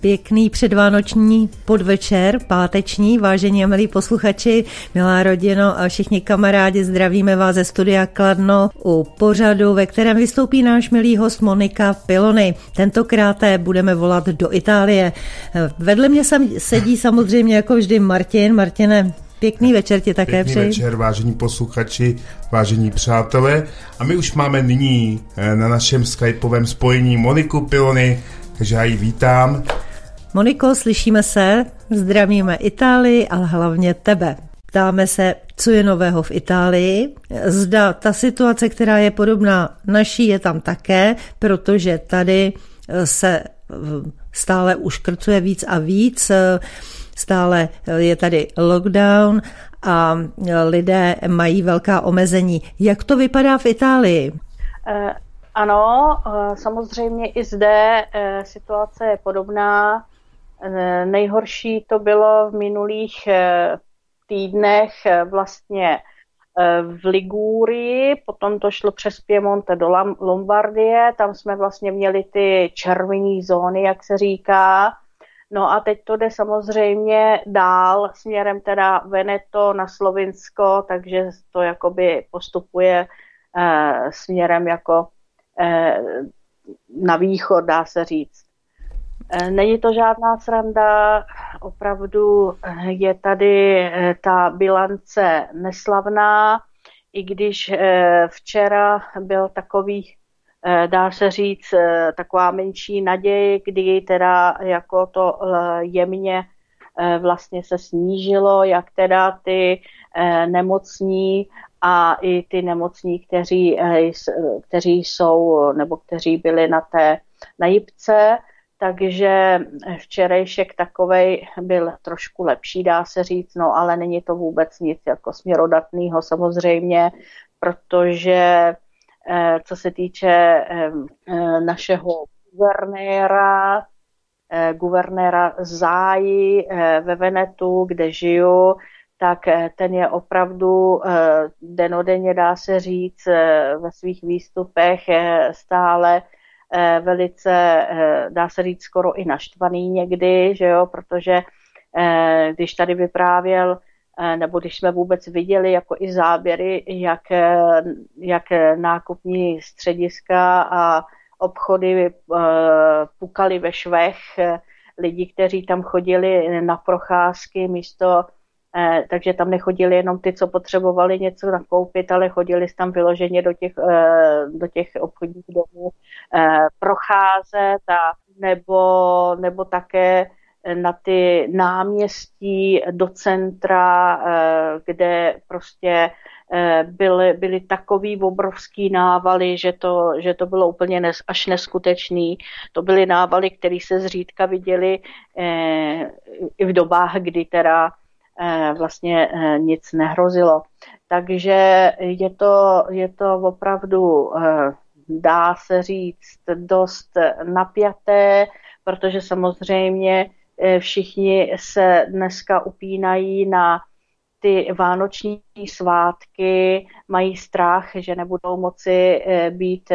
Pěkný předvánoční podvečer, páteční, vážení a milí posluchači, milá rodino a všichni kamarádi, zdravíme vás ze studia Kladno u pořadu, ve kterém vystoupí náš milý host Monika Pilony. Tentokrát budeme volat do Itálie. Vedle mě sedí samozřejmě jako vždy Martin. Martine, Pěkný večer ti také Pěkný přeji. večer, vážení posluchači, vážení přátelé. A my už máme nyní eh, na našem skypovém spojení Moniku Pilony, takže já ji vítám. Moniko, slyšíme se, zdravíme Itálii, ale hlavně tebe. Ptáme se, co je nového v Itálii. Zda ta situace, která je podobná naší, je tam také, protože tady se stále uškrcuje víc a víc, stále je tady lockdown a lidé mají velká omezení. Jak to vypadá v Itálii? Eh, ano, eh, samozřejmě i zde eh, situace je podobná. Nejhorší to bylo v minulých týdnech vlastně v Ligúrii, potom to šlo přes Piemonte do Lombardie, tam jsme vlastně měli ty červené zóny, jak se říká. No a teď to jde samozřejmě dál směrem teda Veneto na Slovinsko, takže to jakoby postupuje eh, směrem jako eh, na východ, dá se říct. Eh, není to žádná sranda, opravdu je tady eh, ta bilance neslavná, i když eh, včera byl takový, dá se říct, taková menší naděj, kdy teda jako to jemně vlastně se snížilo, jak teda ty nemocní a i ty nemocní, kteří, kteří jsou nebo kteří byli na té na jipce, takže včerejšek takovej byl trošku lepší, dá se říct, no ale není to vůbec nic jako směrodatného samozřejmě, protože eh, co se týče eh, našeho guvernéra, eh, guvernéra Záji ve Venetu, kde žiju, tak ten je opravdu denodenně, dá se říct, ve svých výstupech stále Eh, velice, eh, dá se říct, skoro i naštvaný někdy, že jo, protože eh, když tady vyprávěl, nebo když jsme vůbec viděli jako i záběry, jak, jak nákupní střediska a obchody pukali ve švech, lidi, kteří tam chodili na procházky místo Eh, takže tam nechodili jenom ty, co potřebovali něco nakoupit, ale chodili tam vyloženě do těch, eh, do těch obchodních domů eh, procházet a nebo, nebo také na ty náměstí do centra, eh, kde prostě eh, byly, byly takový obrovský návaly, že to, že to bylo úplně nes, až neskutečný. To byly návaly, které se zřídka viděly eh, i v dobách, kdy teda Eh, vlastně eh, nic nehrozilo. Takže je to, je to opravdu, eh, dá se říct, dost napjaté, protože samozřejmě všichni se dneska upínají na ty vánoční svátky, mají strach, že nebudou moci být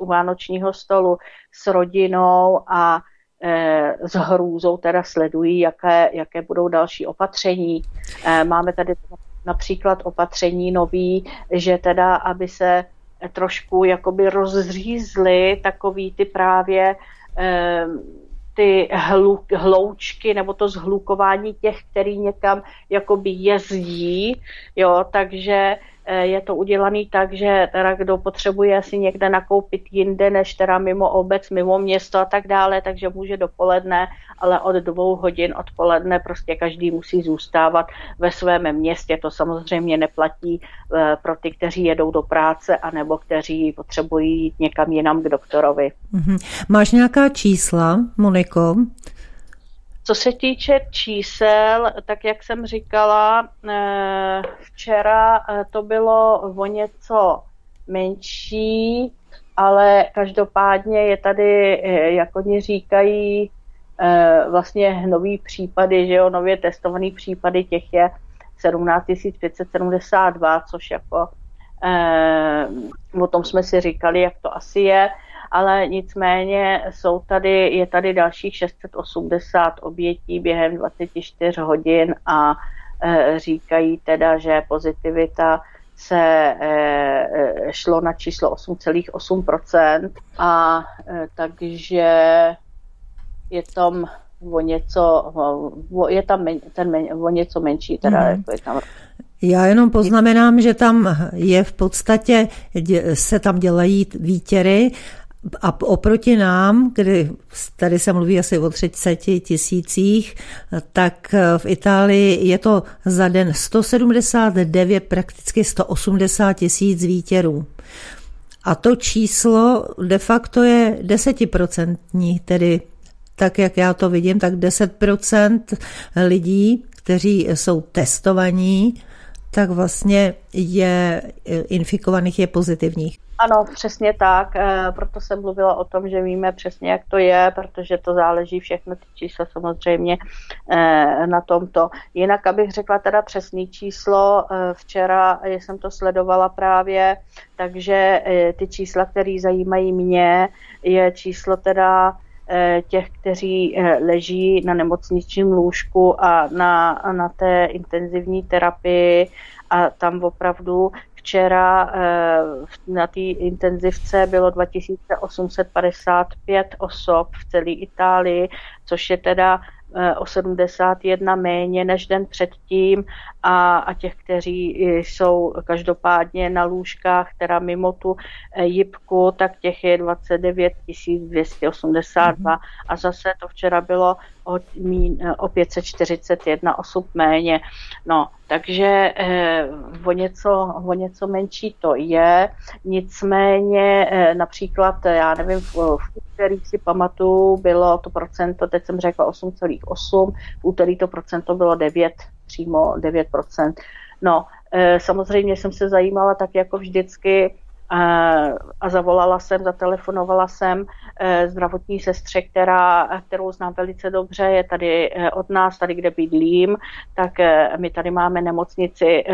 u vánočního stolu s rodinou a Eh, s hrůzou teda sledují, jaké, jaké budou další opatření. Eh, máme tady například opatření nový, že teda, aby se trošku jakoby rozřízly takový ty právě eh, ty hluk, hloučky nebo to zhlukování těch, který někam jakoby jezdí, jo, takže Eh, je to udělané tak, že teda kdo potřebuje si někde nakoupit jinde, než teda mimo obec, mimo město a tak dále, takže může dopoledne, ale od dvou hodin odpoledne prostě každý musí zůstávat ve svém městě. To samozřejmě neplatí eh, pro ty, kteří jedou do práce anebo kteří potřebují jít někam jinam k doktorovi. Mm-hmm. Máš nějaká čísla, Moniko? Co se týče čísel, tak jak jsem říkala, eh, včera eh, to bylo o něco menší, ale každopádně je tady, eh, jak oni říkají, vlastně nový případy, že jo, nově testovaný případy, těch je 17 572, což jako o tom jsme si říkali, jak to asi je, ale nicméně jsou tady, je tady dalších 680 obětí během 24 hodin a říkají teda, že pozitivita se šlo na číslo 8,8% a takže je tam o něco, o, je tam men, ten men, o něco menší, teda mm. jako je tam já jenom poznamenám, že tam je v podstatě, se tam dělají výtěry a oproti nám, kdy tady se mluví asi o 30 tisících, tak v Itálii je to za den 179, prakticky 180 tisíc výtěrů. A to číslo de facto je desetiprocentní, tedy tak jak já to vidím, tak 10% lidí, kteří jsou testovaní, tak vlastně je infikovaných, je pozitivních. Ano, přesně tak. Eh, proto jsem mluvila o tom, že víme přesně, jak to je, protože to záleží všechno ty čísla samozřejmě eh, na tomto. Jinak, abych řekla teda přesný číslo, eh, včera jsem to sledovala právě, takže ty čísla, které zajímají mě, je číslo teda těch, kteří leží na nemocničním lůžku a na, na té intenzivní terapii. A tam opravdu včera eh, na té intenzivce bylo 2855 osob v celé Itálii, což je teda o 71 méně než den předtím a, a těch, kteří jsou každopádně na lůžkách, teda mimo tu eh, jipku, tak těch je 29 282 mm-hmm. a zase to včera bylo o, mín, o 541 osob méně. No, takže eh, o, něco, o něco menší to je, nicméně eh, například, já nevím, v, v úterý si pamatuju, bylo to procento, teď jsem řekla 8,8, v úterý to procento bylo 9, přímo 9%. No, eh, samozřejmě jsem se zajímala tak jako vždycky, a zavolala jsem, zatelefonovala jsem eh, zdravotní sestře, která, kterou znám velice dobře, je tady eh, od nás, tady kde bydlím, tak eh, my tady máme nemocnici,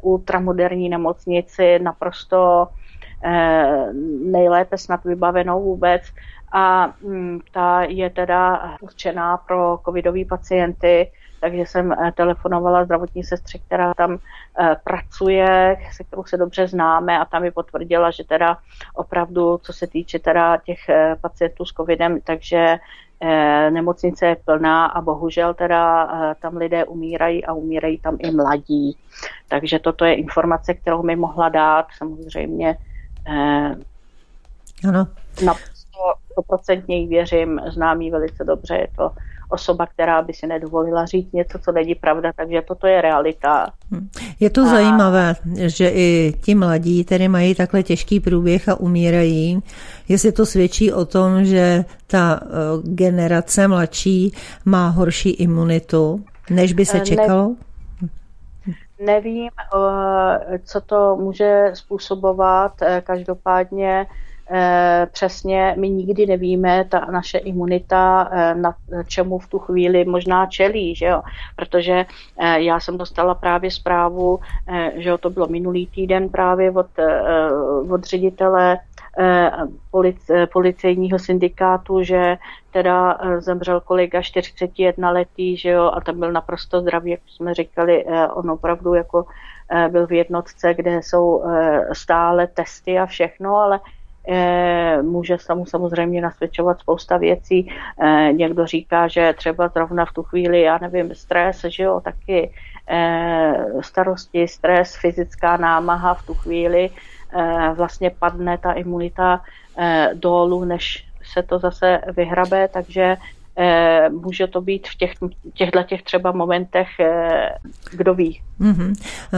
ultramoderní nemocnici, naprosto nejlépe snad vybavenou vůbec. A mm, ta je teda určená pro covidové pacienty, takže jsem eh, telefonovala zdravotní sestře, která tam eh, pracuje, se kterou se dobře známe a tam mi potvrdila, že teda opravdu, co se týče teda těch eh, pacientů s covidem, takže nemocnice je plná a bohužel teda tam lidé umírají a umírají tam i mladí. Takže toto je informace, kterou mi mohla dát samozřejmě ano. naprosto stoprocentně věřím, znám ji velice dobře, je to osoba, která by si nedovolila říct něco, co není pravda, takže toto je realita. Hm. Je to a... zajímavé, že i ti mladí tedy mají takhle těžký průběh a umírají. Jestli to svědčí o tom, že ta eh, generace mladší má horší imunitu, než by se čekalo? Ne, nevím, eh, co to může způsobovat. Eh, každopádně Eh, přesně my nikdy nevíme, ta naše imunita eh, na čemu v tu chvíli možná čelí, že jo? protože eh, já jsem dostala právě zprávu, že jo, to bylo minulý týden právě od, od ředitele policejního syndikátu, že teda zemřel kolega 41 letý, že jo, a ten byl naprosto zdravý, jak jsme říkali, on opravdu jako byl v jednotce, kde jsou stále testy a všechno, ale Eh, může se mu samozřejmě nasvědčovat spousta věcí. Eh, někdo říká, že třeba zrovna v tu chvíli, já nevím, stres, že jo, taky eh, starosti, stres, fyzická námaha v tu chvíli vlastně padne ta imunita dolů, než se to zase vyhrabe, takže Eh, může to být v těch, těchto těch třeba momentech, eh, kdo ví. Mm-hmm.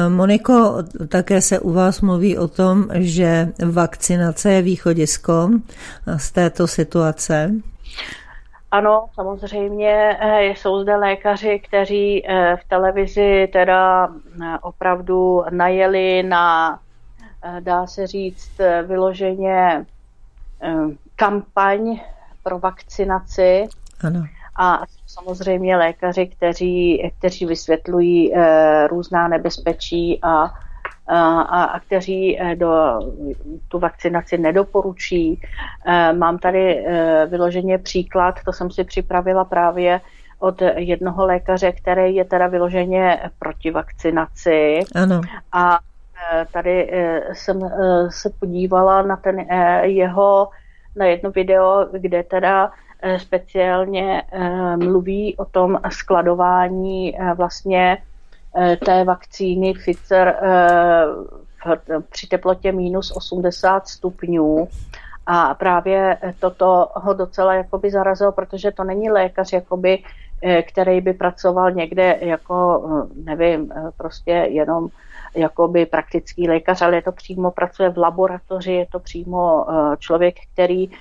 Moniko, také se u vás mluví o tom, že vakcinace je východisko z této situace. Ano, samozřejmě jsou zde lékaři, kteří v televizi teda opravdu najeli na, dá se říct, vyloženě kampaň pro vakcinaci ano. A samozřejmě lékaři, kteří, kteří vysvětlují e, různá nebezpečí a a, a kteří do, tu vakcinaci nedoporučí. Mám tady vyloženě příklad, to jsem si připravila právě od jednoho lékaře, který je teda vyloženě proti vakcinaci. Ano. A tady jsem se podívala na ten jeho, na jedno video, kde teda speciálně mluví o tom skladování vlastně Eh, té vakcíny Pfizer eh, při teplotě minus 80 stupňů. A právě toto ho docela jakoby zarazilo, protože to není lékař, jakoby, eh, který by pracoval někde jako, nevím, prostě jenom jakoby praktický lékař, ale je to přímo, pracuje v laboratoři, je to přímo člověk, který Eh,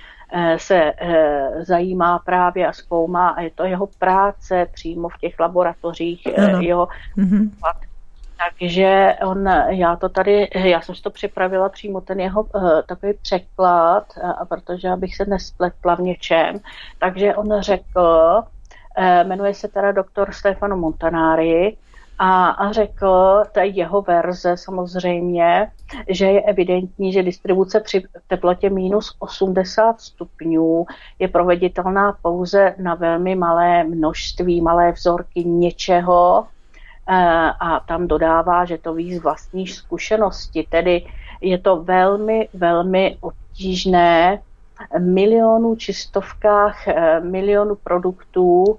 se eh, zajímá právě a zkoumá a je to jeho práce přímo v těch laboratořích, eh, ano. jeho mm-hmm. takže on, já to tady, já jsem si to připravila přímo ten jeho uh, takový překlad, uh, protože abych se nespletla v něčem. Takže on řekl, uh, jmenuje se teda doktor Stefano Montanari, a, a řekl, to je jeho verze samozřejmě, že je evidentní, že distribuce při teplotě minus 80 stupňů je proveditelná pouze na velmi malé množství, malé vzorky něčeho. Eh, a tam dodává, že to ví z vlastní zkušenosti, tedy je to velmi, velmi obtížné. Milionů čistovkách, eh, milionů produktů,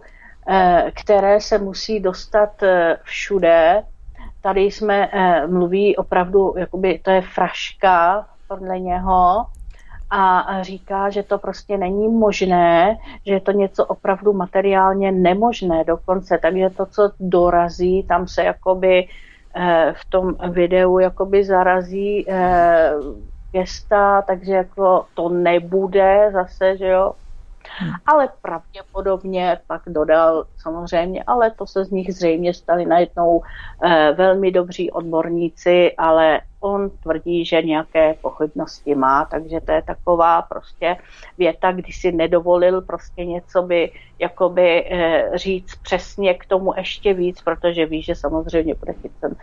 které se musí dostat eh, všude. Tady jsme eh, mluví opravdu, jakoby to je fraška podle něho a říká, že to prostě není možné, že je to něco opravdu materiálně nemožné dokonce. Takže to, co dorazí, tam se jakoby v tom videu jakoby zarazí gesta, takže jako to nebude zase, že jo. Ale pravděpodobně pak dodal samozřejmě, ale to se z nich zřejmě stali najednou eh, velmi dobří odborníci, ale on tvrdí, že nějaké pochybnosti má, takže to je taková prostě věta, když si nedovolil prostě něco by jakoby e, říct přesně k tomu ještě víc, protože ví, že samozřejmě bude chycen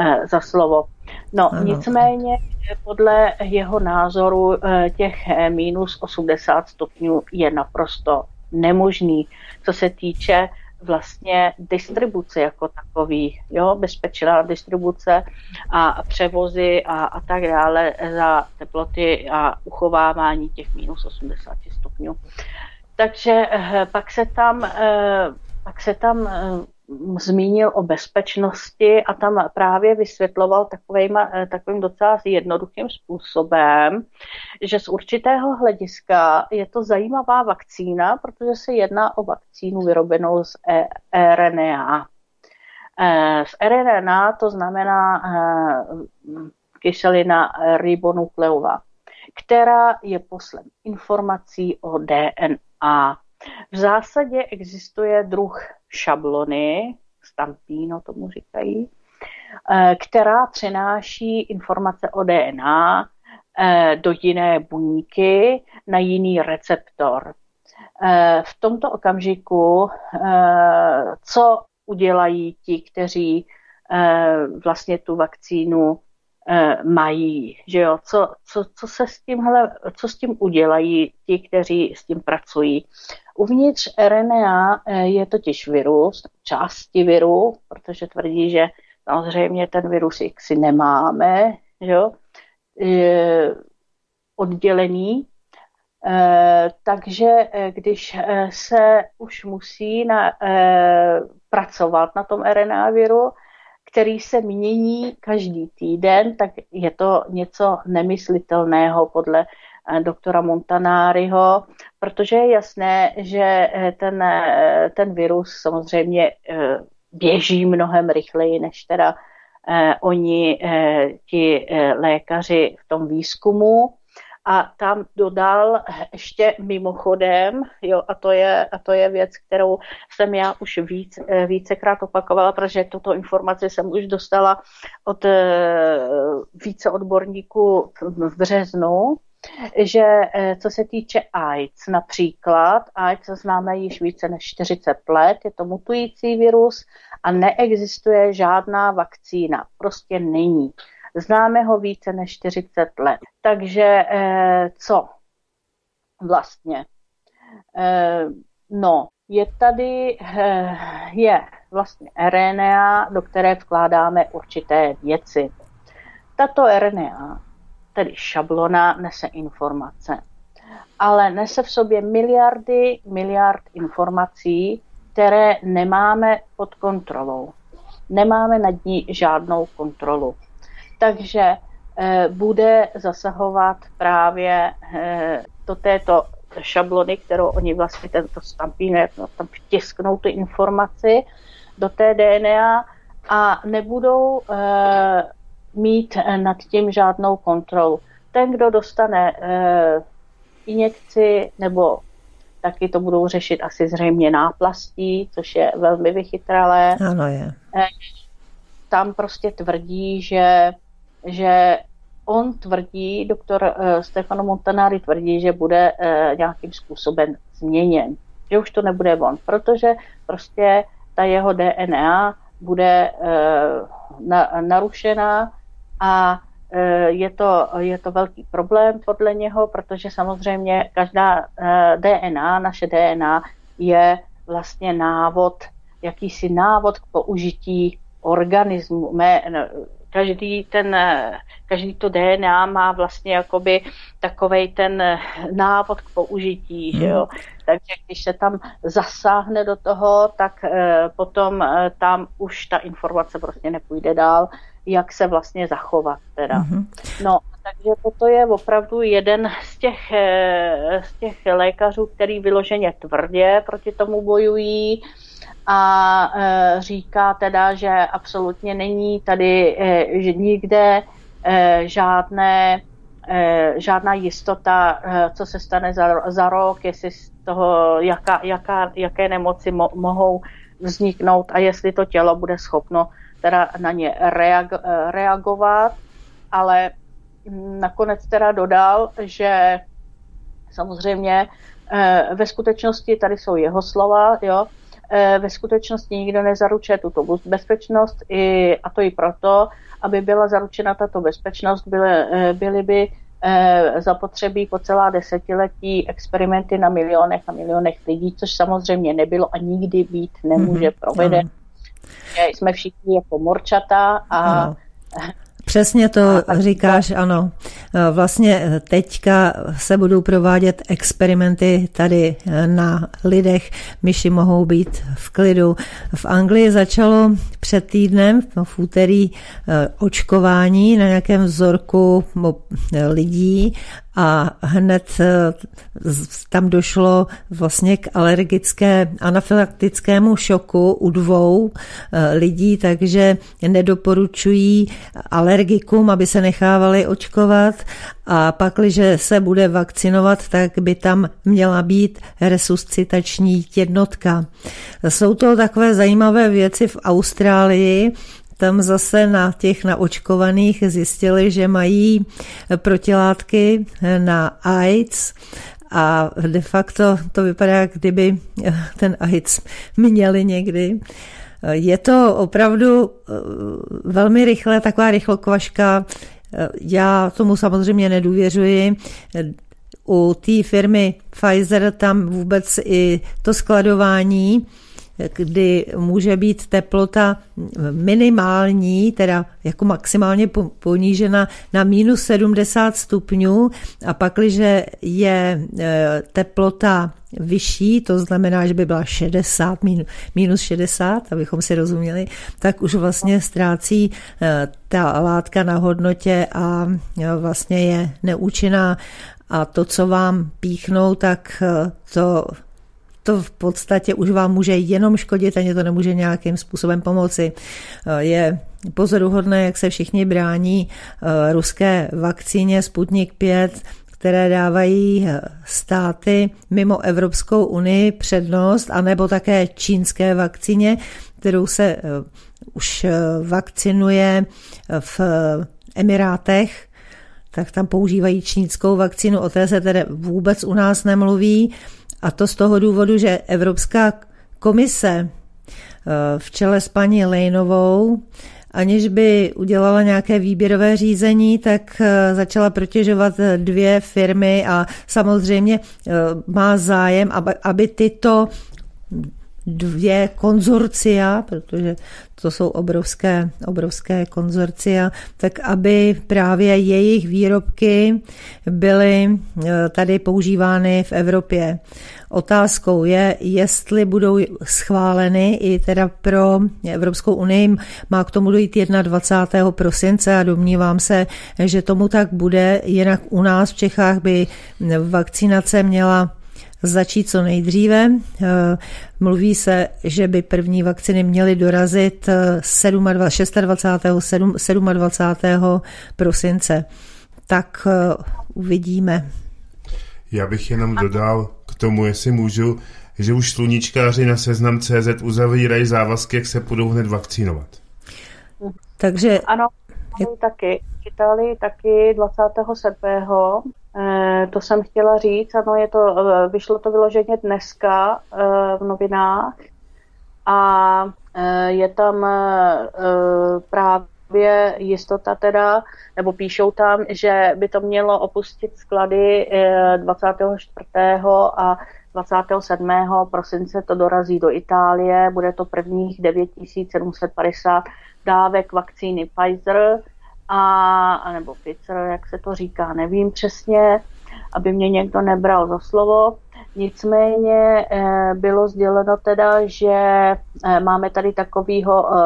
e, za slovo. No, ano. nicméně podle jeho názoru těch minus 80 stupňů je naprosto nemožný, co se týče vlastně distribuce jako takový, jo, bezpečná distribuce a převozy a, a tak dále za teploty a uchovávání těch minus 80 stupňů. Takže eh, pak se tam, eh, pak se tam eh, zmínil o bezpečnosti a tam právě vysvětloval takovým, takovým docela jednoduchým způsobem, že z určitého hlediska je to zajímavá vakcína, protože se jedná o vakcínu vyrobenou z e, RNA. E, z RNA to znamená e, kyselina ribonukleová, která je poslem informací o DNA. V zásadě existuje druh šablony, stampino tomu říkají, eh, která přenáší informace o DNA eh, do jiné buňky na jiný receptor. Eh, v tomto okamžiku, co udělají ti, kteří vlastně tu vakcínu mají, že jo? Co, co, co se s tímhle, co s tím udělají ti, kteří s tím pracují. Uvnitř RNA eh, je totiž virus, části viru, protože tvrdí, že samozřejmě ten virus si nemáme, jo, je oddělený. Takže eh, když se už musí na, pracovat na tom RNA viru, který se mění každý týden, tak je to něco nemyslitelného podle doktora Montanáriho, protože je jasné, že eh, ten, eh, ten virus samozřejmě eh, běží mnohem rychleji, než teda oni, ti lékaři v tom výzkumu. A tam dodal ještě mimochodem, jo, a to je, a to je věc, kterou jsem já už víc, vícekrát opakovala, protože tuto informaci jsem už dostala od více odborníků v březnu, že eh, co se týče AIDS například, AIDS známe již více než 40 let, je to mutující virus a neexistuje žádná vakcína, prostě není. Známe ho více než 40 let. Takže co vlastně? No, je tady je vlastně RNA, do které vkládáme určité věci. Tato RNA, tedy šablona, nese informace, ale nese v sobě miliardy, miliard informací, které nemáme pod kontrolou. Nemáme nad ní žádnou kontrolu. Takže e, bude zasahovat právě e, do této šablony, kterou oni vlastně tento stampínek, no, tam vtisknou ty informaci do té DNA a nebudou e, mít nad tím žádnou kontrolu. Ten, kdo dostane injekci nebo taky to budou řešit asi zřejmě náplastí, což je velmi vychytralé. Ano je. Eh, tam prostě tvrdí, že, že on tvrdí, doktor uh, Stefano Montanari tvrdí, že bude uh, nějakým způsobem změněn. Že už to nebude on, protože prostě ta jeho DNA bude na, narušená a Eh, je to, je to velký problém podle něho, protože samozřejmě každá eh, DNA, naše DNA je vlastně návod, jakýsi návod k použití organismu. Mé, každý, ten, každý to DNA má vlastně jakoby takovej ten návod k použití, hmm. že jo. Takže když se tam zasáhne do toho, tak eh, potom tam už ta informace prostě nepůjde dál jak se vlastně zachovat teda. Mm-hmm. No, takže toto je opravdu jeden z těch, eh, z těch lékařů, který vyloženě tvrdě proti tomu bojují a e, říká teda, že absolutně není tady e, že nikde e, žádné, žádná jistota, co se stane za, za rok, jestli z toho, jaká, jaká, jaké nemoci mo, mohou vzniknout a jestli to tělo bude schopno teda na ně reag, reagovat, ale nakonec teda dodal, že samozřejmě ve skutečnosti, tady jsou jeho slova, jo, ve skutečnosti nikdo nezaručuje tuto bezpečnost i, a to i proto, aby byla zaručena tato bezpečnost, byly, eh, byly by zapotřebí po celá desetiletí experimenty na milionech a milionech lidí, což samozřejmě nebylo a nikdy být nemůže mm-hmm. proveden jsme všichni jako morčata a ano. Přesně to a, říkáš, ano. Vlastně teďka se budou provádět experimenty tady na lidech. Myši mohou být v klidu. V Anglii začalo před týdnem v úterý očkování na nějakém vzorku lidí a hned eh, tam došlo vlastně k alergické anafylaktickému šoku u dvou eh, lidí, takže nedoporučují alergikům, aby se nechávali očkovat a pak, když se bude vakcinovat, tak by tam měla být resuscitační jednotka. Jsou to takové zajímavé věci v Austrálii, tam zase na těch naočkovaných zjistili, že mají protilátky na AIDS a de facto to vypadá, kdyby ten AIDS měli někdy. Je to opravdu eh, velmi rychle, taková rychlokvaška. Já tomu samozřejmě nedůvěřuji. U té firmy Pfizer tam vůbec i to skladování kdy může být teplota minimální, teda jako maximálně ponížena na minus 70 stupňů. A pak, když je e, teplota vyšší, to znamená, že by byla 60, minus 60, abychom si rozuměli, tak už vlastně ztrácí e, ta látka na hodnotě a e, vlastně je neúčinná. A to, co vám píchnou, tak to to v podstatě už vám může jenom škodit, ani to nemůže nějakým způsobem pomoci. Eh, je pozoruhodné, jak se všichni brání eh, ruské vakcíně Sputnik 5, které dávají eh, státy mimo Evropskou unii přednost, anebo také čínské vakcíně, kterou se už vakcinuje v Emirátech, tak tam používají čínskou vakcínu, o té se tedy vůbec u nás nemluví. A to z toho důvodu, že Evropská komise eh, v čele s paní Lejnovou aniž by udělala nějaké výběrové řízení, tak eh, začala protěžovat dvě firmy a samozřejmě má zájem, aby tyto dvě konzorcia, protože to jsou obrovské, obrovské konzorcia, tak aby právě jejich výrobky byly eh, tady používány v Evropě. Otázkou je, jestli budou schváleny i teda pro Evropskou unii. Má k tomu dojít 21. prosince a domnívám se, že tomu tak bude. Jinak u nás v Čechách by vakcinace měla začít co nejdříve. Eh, mluví se, že by první vakciny měly dorazit 26. 27. 27. prosince. Tak eh, uvidíme. Já bych jenom dodal k tomu, jestli můžu, že už sluníčkáři na seznam CZ uzavírají závazky, jak se budou hned vakcínovat. Takže... Ano, taky. Itálii taky 27. Eh, to jsem chtěla říct, ano, je to, eh, vyšlo to vyloženě dneska eh, v novinách a je tam právě jistota teda, nebo píšou tam, že by to mělo opustit sklady 24. a 27. prosince to dorazí do Itálie, bude to prvních 9750 dávek vakcíny Pfizer, a, nebo Pfizer, jak se to říká, nevím přesně, aby mě někdo nebral za slovo. Nicméně eh, bylo sděleno teda, že eh, máme tady takového eh,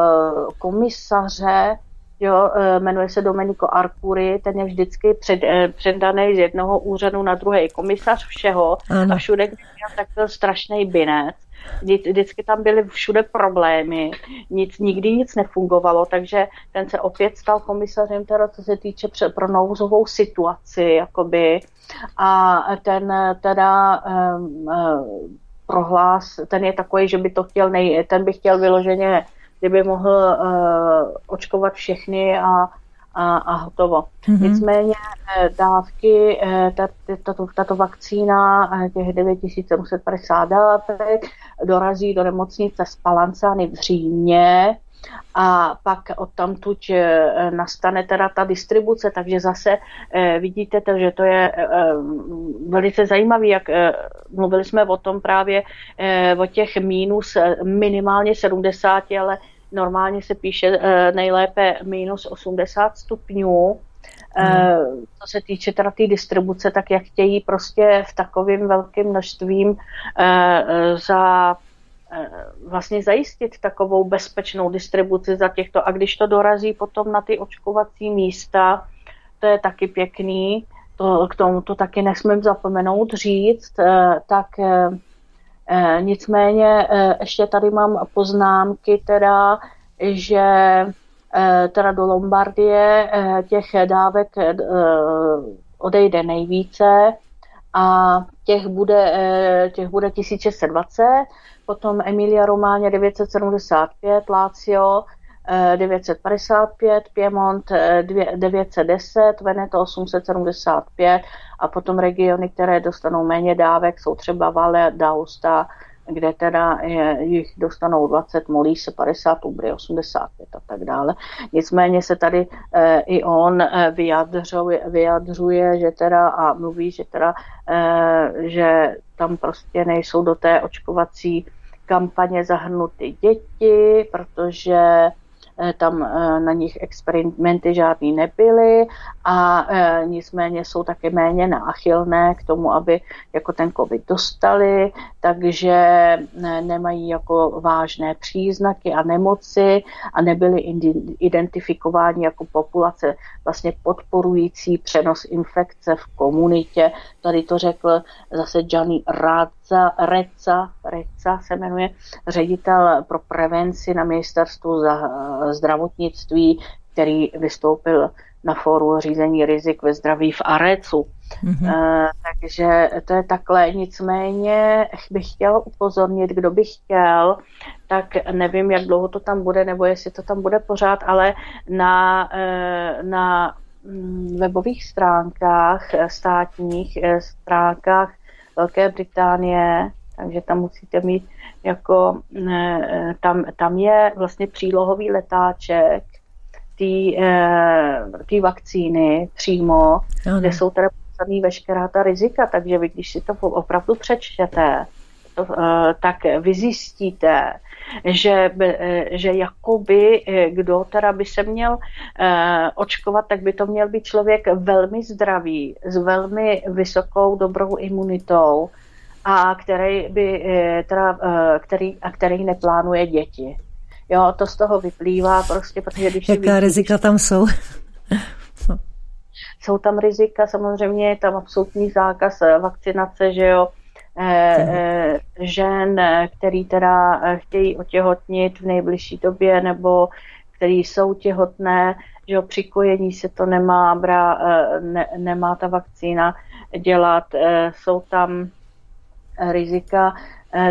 komisaře, jo, jmenuje se Domenico Arcuri, ten je vždycky před, předaný z jednoho úřadu na druhý komisař všeho ano. a všude, měl, tak byl strašný binec vždycky tam byly všude problémy, nic, nikdy nic nefungovalo, takže ten se opět stal komisařem, teda co se týče pro nouzovou situaci, jakoby, a ten teda um, um, prohlás, ten je takový, že by to chtěl, nej, ten by chtěl vyloženě, kdyby mohl uh, očkovat všechny a a, a hotovo. Mm-hmm. Nicméně eh, dávky, eh, tato, tato vakcína, eh, těch 9750 dávek, dorazí do nemocnice z Palancány v Římě a pak odtamtud nastane teda ta distribuce, takže zase vidíte, že to je velice zajímavé, jak mluvili jsme o tom právě o těch mínus minimálně 70, ale normálně se píše eh, nejlépe minus 80 stupňů. Hmm. Co se týče teda té distribuce, tak jak chtějí prostě v takovým velkým množstvím eh, za vlastně zajistit takovou bezpečnou distribuci za těchto. A když to dorazí potom na ty očkovací místa, to je taky pěkný, to, k tomu to taky nesmím zapomenout říct, tak nicméně e, ještě tady mám poznámky teda, že e, teda do Lombardie těch dávek odejde nejvíce a těch bude, těch bude 1620, potom Emilia Románě 975, Lazio 955, Piemont 910, Veneto 875 a potom regiony, které dostanou méně dávek, jsou třeba Valle d'Aosta, kde teda je, jich dostanou 20, molí se 50, Ubry 85 a tak dále. Nicméně se tady e, i on vyjadřuje, vyjadřuje, že teda a mluví, že teda, e, že tam prostě nejsou do té očkovací kampaně zahrnuty děti, protože Eh, tam eh, na nich experimenty žádný nebyly a eh, nicméně jsou také méně náchylné k tomu, aby jako ten covid dostali, takže nemají jako vážné příznaky a nemoci a nebyly identifikováni jako populace vlastně podporující přenos infekce v komunitě. Tady to řekl zase Gianni Razza, Reca, Reca se jmenuje, ředitel pro prevenci na ministerstvu za zdravotnictví, který vystoupil na fóru řízení rizik ve zdraví v Arecu. Mm-hmm. Uh, takže to je takhle. Nicméně bych chtěla upozornit, kdo by chtěl, tak nevím, jak dlouho to tam bude, nebo jestli to tam bude pořád, ale na, uh, na mm, webových stránkách, státních stránkách Velké Británie, takže tam musíte mít jako, tam, tam je vlastně přílohový letáček, té vakcíny přímo, ano. kde jsou teda popsané veškerá ta rizika, takže vy, když si to opravdu přečtete, tak vy zjistíte, že, že jakoby kdo teda by se měl očkovat, tak by to měl být člověk velmi zdravý, s velmi vysokou dobrou imunitou a který, by, teda, který, a který neplánuje děti. Jo, to z toho vyplývá prostě, protože když Jaká rizika tam jsou? jsou tam rizika, samozřejmě je tam absolutní zákaz eh, vakcinace, že jo, eh, eh, žen, který teda chtějí otěhotnit v nejbližší době nebo který jsou těhotné, že jo, při kojení se to nemá, bra, ne, nemá ta vakcína dělat, jsou tam rizika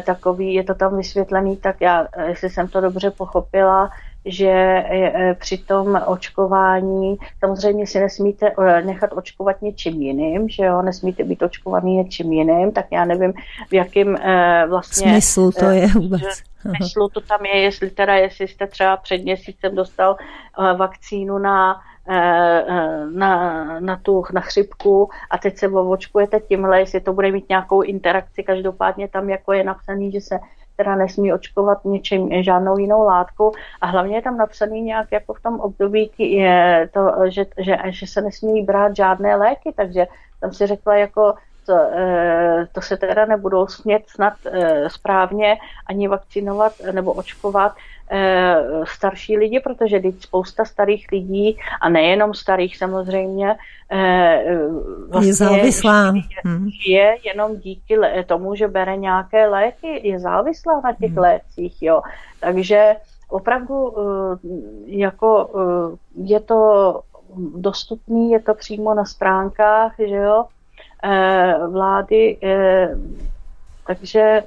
takový, je to tam vysvětlený, tak já, jestli jsem to dobře pochopila, že e, při tom očkování samozřejmě si nesmíte e, nechat očkovat něčím jiným, že jo, nesmíte být očkovaný něčím jiným, tak já nevím, v jakém e, vlastně... Smyslu to je vůbec. Smyslu to tam je, jestli teda, jestli jste třeba před měsícem dostal vakcínu na na, na tu na chřipku a teď se očkujete tímhle, jestli to bude mít nějakou interakci, každopádně tam jako je napsaný, že se která nesmí očkovat něčím, žádnou jinou látku a hlavně je tam napsaný nějak jako v tom období, je to, že, že, že se nesmí brát žádné léky, takže tam si řekla jako to, eh, to se teda nebudou smět snad eh, správně ani vakcinovat nebo očkovat eh, starší lidi, protože teď spousta starých lidí, a nejenom starých samozřejmě, vlastně je závislá. Hmm. Je jenom díky tomu, že bere nějaké léky, je závislá na těch hmm. lécích, jo. Takže opravdu jako je to dostupný, je to přímo na stránkách, že jo, Eh, vlády, eh, takže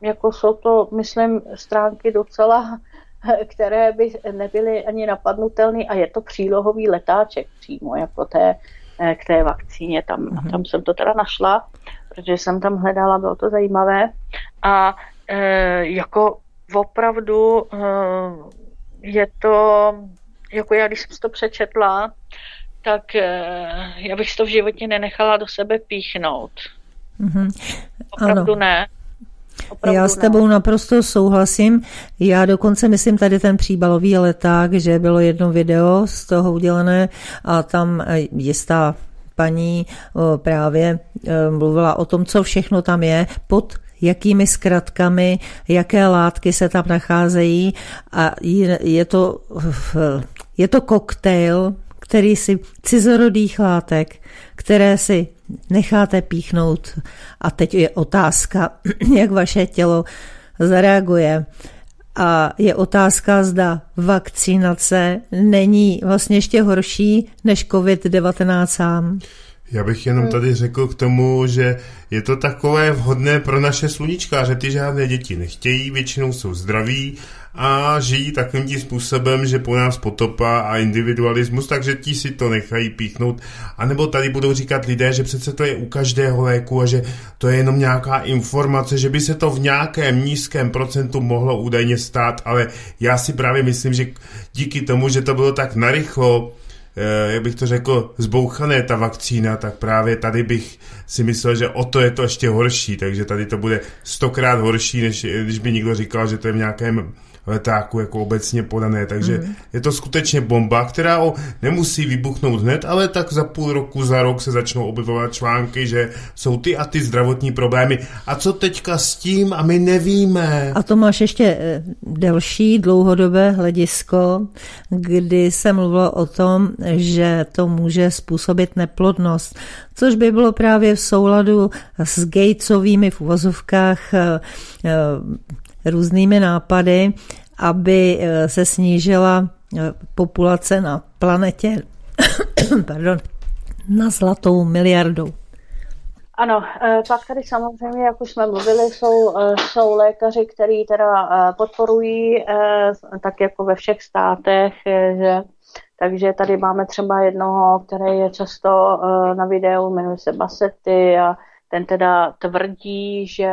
jako jsou to, myslím, stránky docela, které by nebyly ani napadnutelné a je to přílohový letáček přímo jako té, eh, k té vakcíně. Tam, mm-hmm. tam jsem to teda našla, protože jsem tam hledala, bylo to zajímavé. A jako opravdu je to, jako já když jsem to přečetla, tak eh, já bych to v životě nenechala do sebe píchnout. Mm-hmm. Opravdu ano. ne. Opravdu Já s tebou ne. naprosto souhlasím. Já dokonce myslím tady ten příbalový leták, že bylo jedno video z toho udělané a tam eh, jistá paní právě eh, mluvila o tom, co všechno tam je pod jakými zkratkami, jaké látky se tam nacházejí a je to, je to koktejl který si cizorodých látek, které si necháte píchnout. A teď je otázka, jak vaše tělo zareaguje. A je otázka, zda vakcinace není vlastně ještě horší než COVID-19 sám. Já bych jenom tady řekl k tomu, že je to takové vhodné pro naše sluníčkáře. Ty žádné děti nechtějí, většinou jsou zdraví a žijí takovým tím způsobem, že po nás potopa a individualismus, takže ti si to nechají píchnout. A nebo tady budou říkat lidé, že přece to je u každého léku a že to je jenom nějaká informace, že by se to v nějakém nízkém procentu mohlo údajně stát, ale já si právě myslím, že díky tomu, že to bylo tak narychlo, eh, jak bych to řekl, zbouchané ta vakcína, tak právě tady bych si myslel, že o to je to ještě horší, takže tady to bude stokrát horší, než když by někdo říkal, že to je v nějakém letáku jako obecně podané, takže mm. je to skutečně bomba, která o, nemusí vybuchnout hned, ale tak za půl roku, za rok se začnou objevovat články, že jsou ty a ty zdravotní problémy. A co teďka s tím? A my nevíme. A to máš ještě eh, delší dlouhodobé hledisko, kdy se mluvilo o tom, že to může způsobit neplodnost, což by bylo právě v souladu s Gatesovými v uvozovkách eh, eh, různými nápady, aby eh, se snížila eh, populace na planetě pardon, na zlatou miliardu. Ano, eh, pak tady samozřejmě, jak už jsme mluvili, jsou, jsou lékaři, kteří teda podporují, tak jako ve všech státech, že takže tady máme třeba jednoho, který je často na videu, jmenuje se Bassetti a ten teda tvrdí, že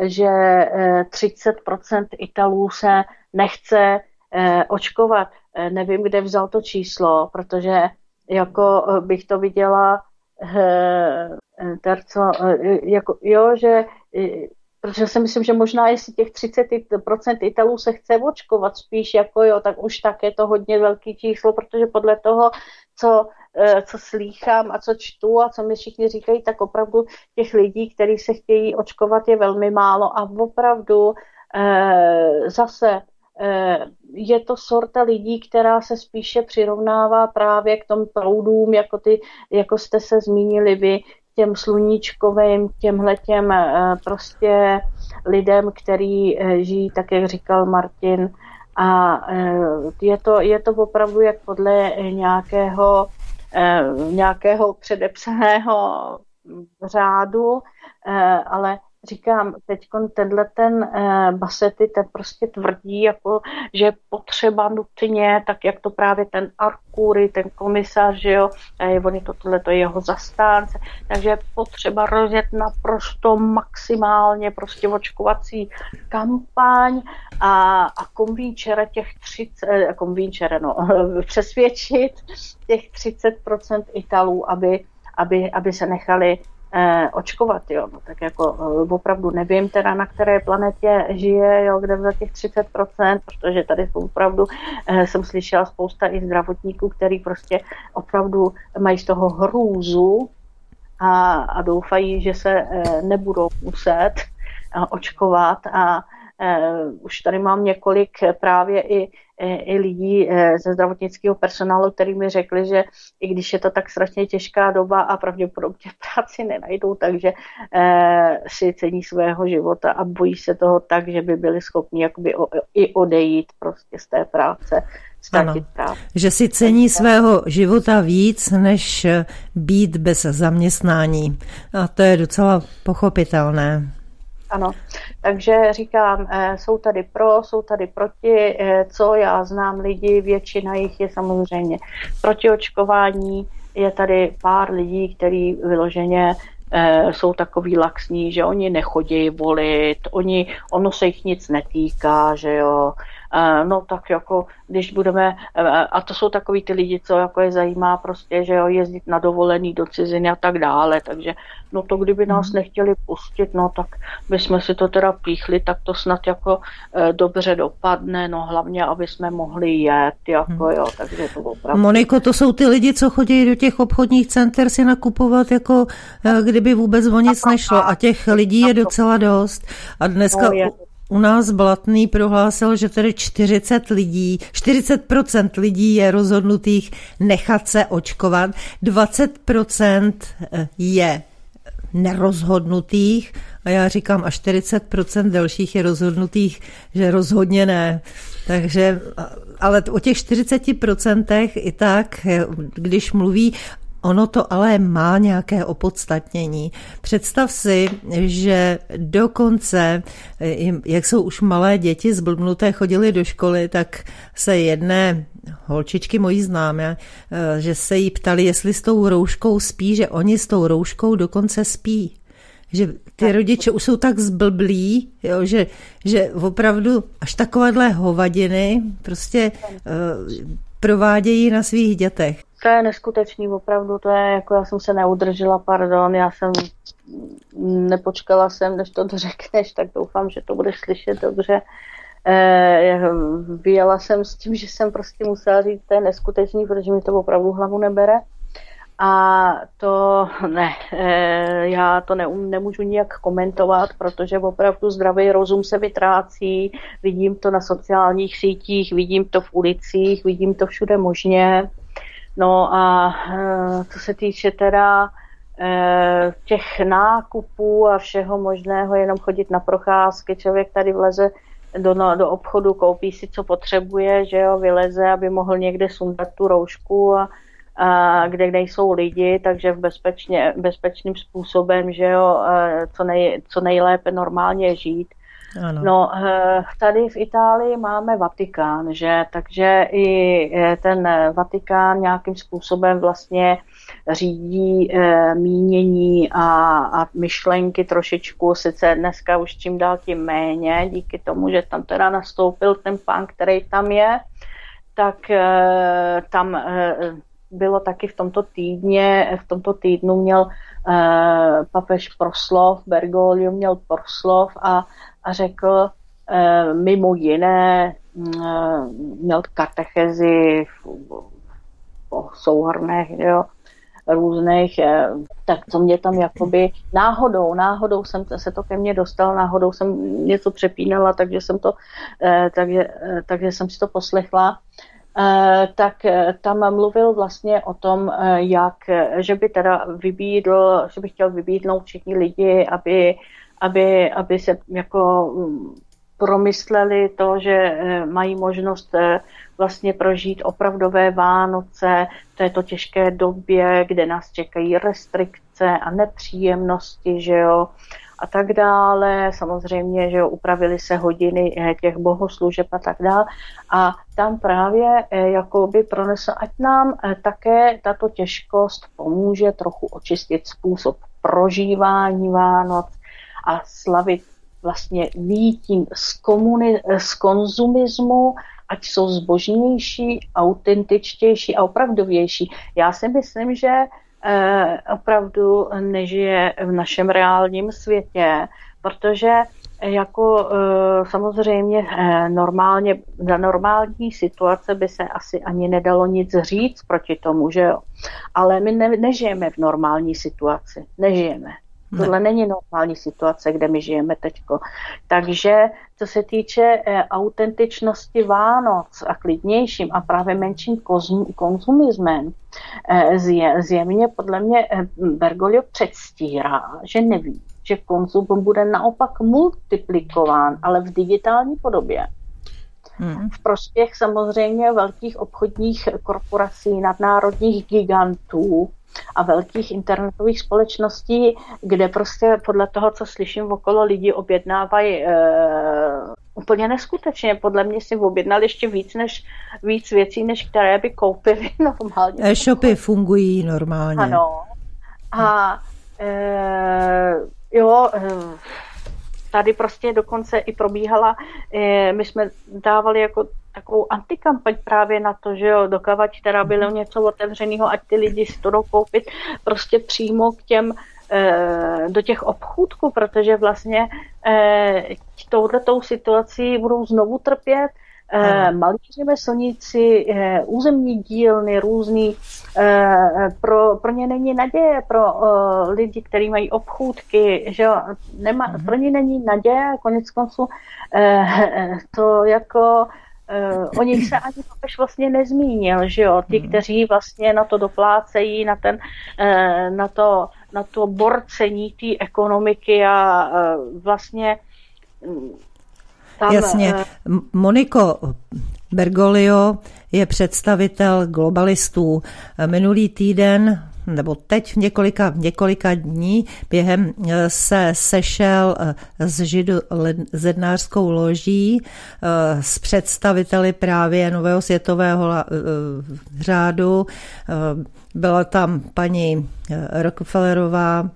že 30% eh, Italů se nechce očkovat. Nevím, kde vzal to číslo, protože jako bych to viděla terco, jako, jo, že protože si myslím, že možná jestli těch 30% Italů se chce očkovat spíš jako jo, tak už tak je to hodně velký číslo, protože podle toho, co, eh, co slýchám a co čtu a co mi všichni říkají, tak opravdu těch lidí, kteří se chtějí očkovat, je velmi málo a opravdu eh, zase eh, je to sorta lidí, která se spíše přirovnává právě k tom proudům, jako, ty, jako jste se zmínili vy, těm sluníčkovým, těmhle těm eh, prostě lidem, který eh, žijí, tak jak říkal Martin. A eh, je to, je to opravdu jak podle nějakého, nějakého předepsaného řádu, ale říkám, teď tenhle ten uh, Basety, ten prostě tvrdí, jako, že je potřeba nutně, tak jak to právě ten Arkury, ten komisař, že jo, on je to, tohle to je jeho zastánce, takže je potřeba rozjet naprosto maximálně prostě očkovací kampaň a, a konvínčere těch 30, eh, konvínčere, no, přesvědčit těch 30% Italů, aby, aby, aby se nechali očkovat, jo. No, tak jako eh, opravdu nevím teda, na které planetě žije, jo, kde za těch 30%, protože tady opravdu eh, jsem slyšela spousta i zdravotníků, který prostě opravdu mají z toho hrůzu a, a doufají, že se eh, nebudou muset eh, očkovat a už tady mám několik právě i lidí uh, ze zdravotnického personálu, kteří mi řekli, že i když je to tak strašně těžká doba a pravděpodobně práci nenajdou, takže uh, si cení svého života a bojí se toho tak, že by byli schopni jakoby o, i odejít prostě z té práce. Ano, že si cení svého života víc, než být bez zaměstnání. A to je docela pochopitelné. Ano, takže říkám, eh, jsou tady pro, jsou tady proti, eh, co já znám lidi, většina jich je samozřejmě proti očkování, je tady pár lidí, kteří vyloženě eh, jsou takový laxní, že oni nechodí volit, oni, ono se jich nic netýká, že jo, no tak jako, když budeme, a to jsou takový ty lidi, co jako je zajímá prostě, že jo, jezdit na dovolený do ciziny a tak dále, takže no to kdyby nás mhm. nechtěli pustit, no tak bychom si to teda píchli, tak to snad jako e, dobře dopadne, no hlavně, aby jsme mohli jet, jako mhm. jo, takže to opravdu. Moniko, to jsou ty lidi, co chodí do těch obchodních center si nakupovat, jako kdyby vůbec o nic nešlo a těch lidí je docela dost a dneska no, u nás Blatný prohlásil, že tedy 40 lidí, 40% lidí je rozhodnutých nechat se očkovat, 20% je nerozhodnutých a já říkám, a 40% dalších je rozhodnutých, že rozhodně ne. Takže, ale o těch 40% i tak, když mluví Ono to ale má nějaké opodstatnění. Představ si, že dokonce, jak jsou už malé děti zblbnuté, chodili do školy, tak se jedné holčičky mojí známé, že se jí ptali, jestli s tou rouškou spí, že oni s tou rouškou dokonce spí. Že ty rodiče už jsou tak zblblí, jo, že, že opravdu až takovéhle hovadiny prostě uh, provádějí na svých dětech. To je neskutečný, opravdu, to je jako já jsem se neudržela, pardon, já jsem nepočkala jsem, než to dořekneš, tak doufám, že to budeš slyšet dobře. E, vyjela jsem s tím, že jsem prostě musela říct, to je neskutečný, protože mi to opravdu hlavu nebere. A to ne, e, já to ne, nemůžu nijak komentovat, protože opravdu zdravý rozum se vytrácí, vidím to na sociálních sítích, vidím to v ulicích, vidím to všude možně. No a e, co se týče teda e, těch nákupů a všeho možného, jenom chodit na procházky, člověk tady vleze do, no, do obchodu, koupí si, co potřebuje, že jo, vyleze, aby mohl někde sundat tu roušku a, a kde nejsou lidi, takže v bezpečně, bezpečným způsobem, že jo, e, co, nej, co nejlépe normálně žít. Ano. No, eh, tady v Itálii máme Vatikán, že, takže i eh, ten Vatikán nějakým způsobem vlastně řídí e, mínění a, a myšlenky trošičku, sice dneska už čím dál tím méně, díky tomu, že tam teda nastoupil ten pán, který tam je, tak tam bylo taky v tomto týdně, v tomto týdnu měl e, papež proslov, Bergoglio měl proslov a, a řekl e, mimo jiné, e, měl katechezi po souhrnech, jo, různých, tak co mě tam jakoby náhodou, náhodou jsem se to ke mně dostal, náhodou jsem něco přepínala, takže jsem to, takže, takže jsem si to poslechla. Eh, tak eh, tam mluvil vlastně o tom, eh, jak, že by teda vybídl, že by chtěl vybídnout všichni lidi, aby, aby, aby se jako mm, promysleli to, že mají možnost vlastně prožít opravdové Vánoce v této těžké době, kde nás čekají restrikce a nepříjemnosti, že jo a tak dále. Samozřejmě, že upravili se hodiny eh, těch bohoslužeb a tak dále. A tam právě eh, jako by pronesl, ať nám eh, také tato těžkost pomůže trochu očistit způsob prožívání Vánoc a slavit vlastně výtím z, komuni- z konzumismu, ať jsou zbožnější, autentičtější a opravdovější. Já si myslím, že opravdu nežije v našem reálním světě, protože jako eh, samozřejmě eh, normálně, za normální situace by se asi ani nedalo nic říct proti tomu, že jo. Ale my ne, nežijeme v normální situaci. Nežijeme. Ne. Tohle není normální situace, kde my žijeme teďko. Takže co se týče eh, autentičnosti Vánoc a klidnějším a právě menším konzumismem, eh, zjemně podle mě eh, Bergoglio předstírá, že neví, že konzum bude naopak multiplikován, ale v digitální podobě. Hmm. V prospěch samozřejmě velkých obchodních korporací, nadnárodních gigantů, a velkých internetových společností, kde prostě podle toho, co slyším okolo, lidi objednávají e, úplně neskutečně. Podle mě si objednali ještě víc, než, víc věcí, než které by koupili normálně. E-shopy fungují normálně. Ano. A e, jo, e, tady prostě dokonce i probíhala, my jsme dávali jako takovou antikampaň právě na to, že jo, dokavať teda bylo mhm. něco otevřeného, ať ty lidi si to jdou koupit prostě přímo k těm eh, do těch obchůdků, protože vlastně eh, touhletou situací budou znovu trpět eh, malíři, řemeslníci, eh, územní dílny, různý. Eh, pro, pro ně není naděje, pro eh, lidi, kteří mají obchůdky, že jo, nema, mm-hmm. pro ně není naděje, konec konců eh, to jako Uh, o nich se ani papež vlastně nezmínil, že jo, ty, hmm. kteří vlastně na to doplácejí, na ten, uh, na to, na to borcení té ekonomiky a uh, vlastně mm, tam, Jasně. Moniko Bergoglio je představitel globalistů. Minulý týden nebo teď v několika, v několika dní během eh, se sešel eh, s židozednářskou loží eh, s představiteli právě nového světového řádu. Byla tam paní Rockefellerová,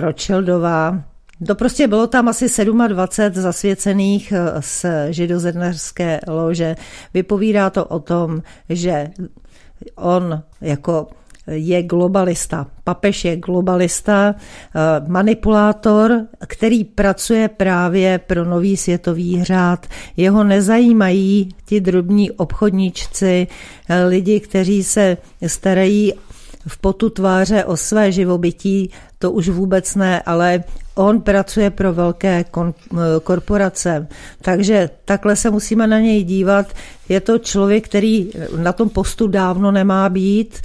Rothschildová, to prostě bylo tam asi 27 zasvěcených z židozednářské lože. Vypovídá to o tom, že on jako je globalista. Papež je globalista, eh, manipulátor, který pracuje právě pro nový světový řád. Jeho nezajímají ti drobní obchodníčci, eh, lidi, kteří se starají v potu tváře o své živobytí, to už vůbec ne, ale on pracuje pro velké eh, korporace. Takže takhle se musíme na něj dívat. Je to člověk, který na tom postu dávno nemá být,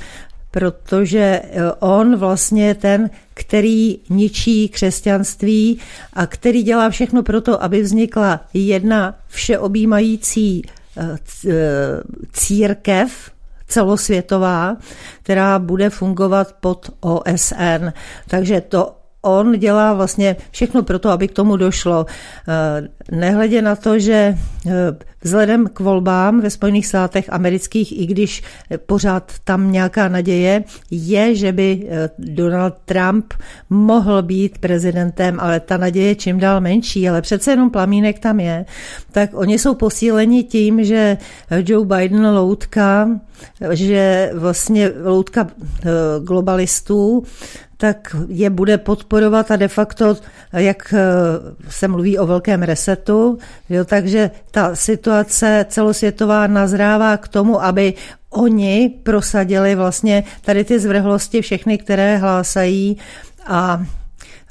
protože eh, on vlastně je ten, který ničí křesťanství a který dělá všechno pro to, aby vznikla jedna všeobjímající eh, eh, církev, celosvětová, která bude fungovat pod OSN. Takže to on dělá vlastně všechno pro to, aby k tomu došlo. Nehledě na to, že vzhledem k volbám ve Spojených státech amerických, i když pořád tam nějaká naděje, je, že by eh, Donald Trump mohl být prezidentem, ale ta naděje je čím dál menší, ale přece jenom plamínek tam je, tak oni jsou posíleni tím, že Joe Biden loutka, že vlastně loutka eh, globalistů, tak je bude podporovat a de facto, jak eh, se mluví o velkém resetu, jo, takže ta situace celosvětová nazrává k tomu, aby oni prosadili vlastně tady ty zvrhlosti všechny, které hlásají a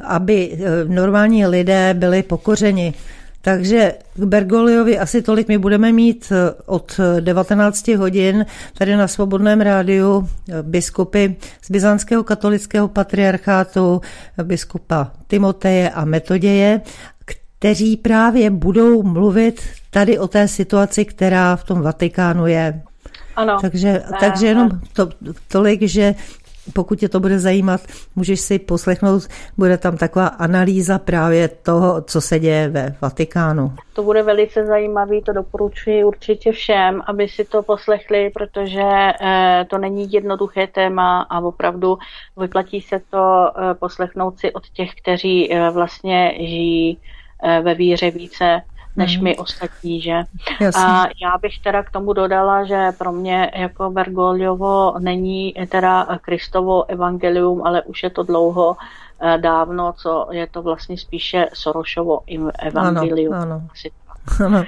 aby eh, normální lidé byli pokořeni. Takže k Bergoliovi asi tolik my budeme mít eh, od 19 hodin tady na Svobodném rádiu eh, biskupy z Byzantského katolického patriarchátu, biskupa Timoteje a Metoděje, kteří právě budou mluvit tady o té situaci, která v tom Vatikánu je. Ano. Takže, takže jenom to, tolik, že pokud tě to bude zajímat, můžeš si poslechnout, bude tam taková analýza právě toho, co se děje ve Vatikánu. To bude velice zajímavý, to doporučuji určitě všem, aby si to poslechli, protože eh, to není jednoduché téma a opravdu vyplatí se to eh, poslechnout si od těch, kteří eh, vlastně žijí ve víře více než mhm. my ostatní, že? Jasně. A já bych teda k tomu dodala, že pro mě jako Bergogliovo není teda Kristovo evangelium, ale už je to dlouho eh, dávno, co je to vlastně spíše Sorošovo evangelium. Ano, ano. ano.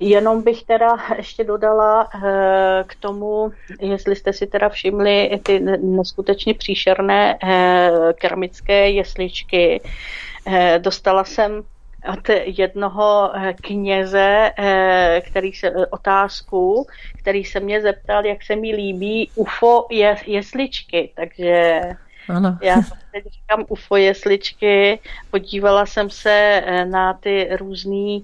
Jenom bych teda ještě dodala eh, k tomu, jestli jste si teda všimli ty neskutečně příšerné eh, keramické jesličky. Dostala jsem od jednoho eh, kněze, eh, který se, eh, otázku, který se mě zeptal, jak se mi líbí UFO jesličky, takže ano. Já teď říkám UFO jesličky, podívala jsem se na ty různé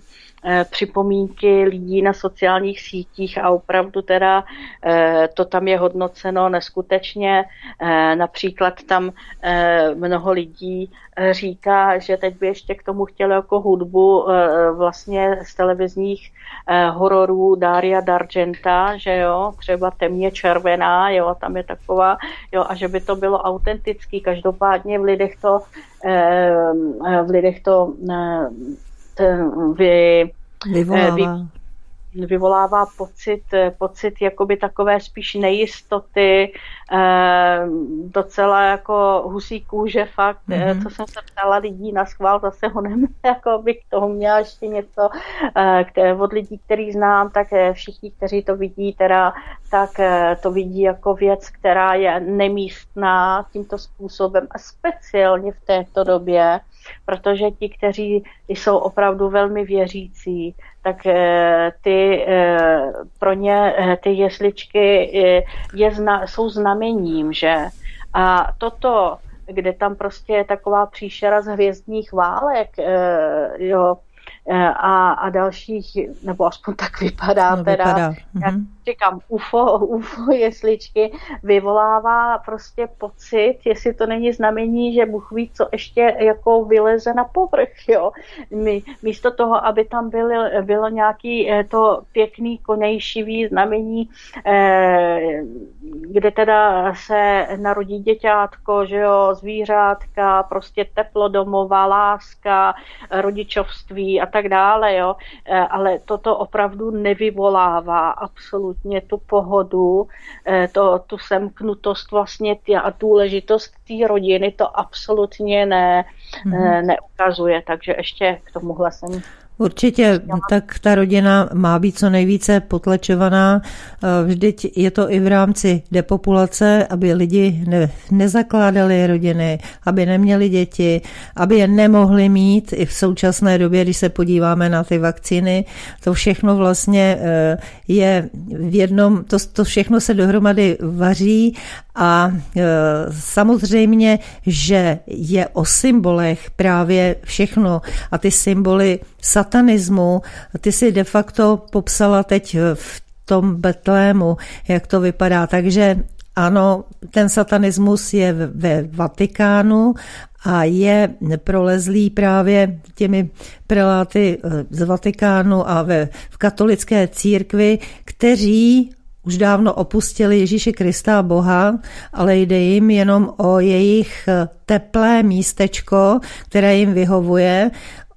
připomínky lidí na sociálních sítích a opravdu teda eh, to tam je hodnoceno neskutečně. Eh, například tam mnoho lidí říká, že teď by ještě k tomu chtěli jako hudbu vlastně z televizních hororů Daria Dargenta, že jo, třeba temně červená, jo, tam je taková, jo, a že by to bylo autentický. Každopádně v lidech to v lidech to vy, vyvolává. Vy, vyvolává pocit, pocit jakoby takové spíš nejistoty, eh, docela jako husí kůže fakt, mm-hmm. co jsem se ptala lidí na schvál, zase honem, jako bych toho měla ještě něco eh, které, od lidí, který znám, tak všichni, kteří to vidí, teda, tak to vidí jako věc, která je nemístná tímto způsobem a speciálně v této době, protože ti, kteří jsou opravdu velmi věřící, tak eh, ty eh, pro ně eh, ty jesličky je, jsou znamením, že? A toto, kde tam prostě je taková příšera z hvězdních válek, jo, a, a dalších, nebo aspoň tak vypadá no, teda, vypadá. jak mm-hmm. říkám, UFO, UFO jesličky vyvolává prostě pocit, jestli to není znamení, že Bůh ví, co ještě jako vyleze na povrch, jo. My, místo toho, aby tam bylo, bylo nějaký eh, to pěkný konejšivý znamení, eh, kde teda se narodí děťátko, že jo, zvířátka, prostě teplo domova, láska, rodičovství a tak dále, jo. Eh, ale toto opravdu nevyvolává absolutně tu pohodu, eh, to, tu semknutost vlastně tě, a důležitost té rodiny, to absolutně ne, mm-hmm. neukazuje. Takže ještě k tomuhle jsem Určitě, tak ta rodina má být co nejvíce potlačovaná. Eh, vždyť je to i v rámci depopulace, aby lidi ne, nezakládali rodiny, aby neměli děti, aby je nemohli mít i v současné době, když se podíváme na ty vakcíny. To všechno vlastně eh, je v jednom, to, to všechno se dohromady vaří a e, samozřejmě, že je o symbolech právě všechno a ty symboly satanismu, ty si de facto popsala teď v tom Betlému, jak to vypadá. Takže ano, ten satanismus je ve Vatikánu a je prolezlý právě těmi preláty eh, z Vatikánu a ve, v katolické církvi, kteří už dávno opustili Ježíše Krista a Boha, ale jde jim jenom o jejich eh, teplé místečko, které jim vyhovuje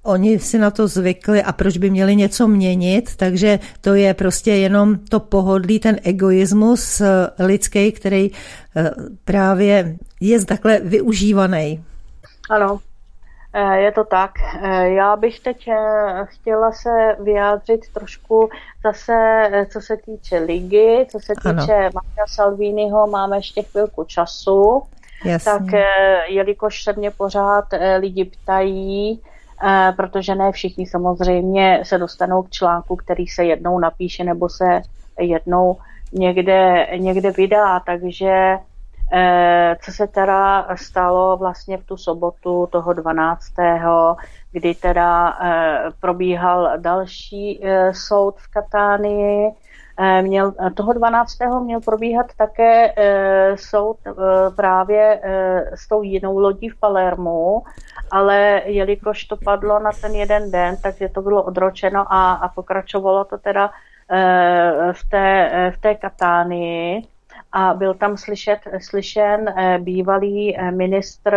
oni si na to zvykli a proč by měli něco měnit, takže to je prostě jenom to pohodlí, ten egoismus eh, lidský, který eh, právě je takhle využívaný. Ano, eh, je to tak. Já bych teď chtěla se vyjádřit trošku zase, co se týče ligy, co se týče Marka Salviniho, máme ještě chvilku času. Jasně. Tak jelikož se mě pořád lidi ptají, protože ne všichni samozřejmě se dostanou k článku, který se jednou napíše nebo se jednou někde, někde vydá, takže eh, co se teda stalo vlastně v tu sobotu toho 12. kdy teda eh, probíhal další soud v Katánii, Měl, toho 12. měl probíhat také e, soud e, právě s tou jinou lodí v Palermu ale jelikož to padlo na ten jeden den, takže to bylo odročeno a, a pokračovalo to teda v té, v té Katánii a byl tam slyšet, slyšen bývalý ministr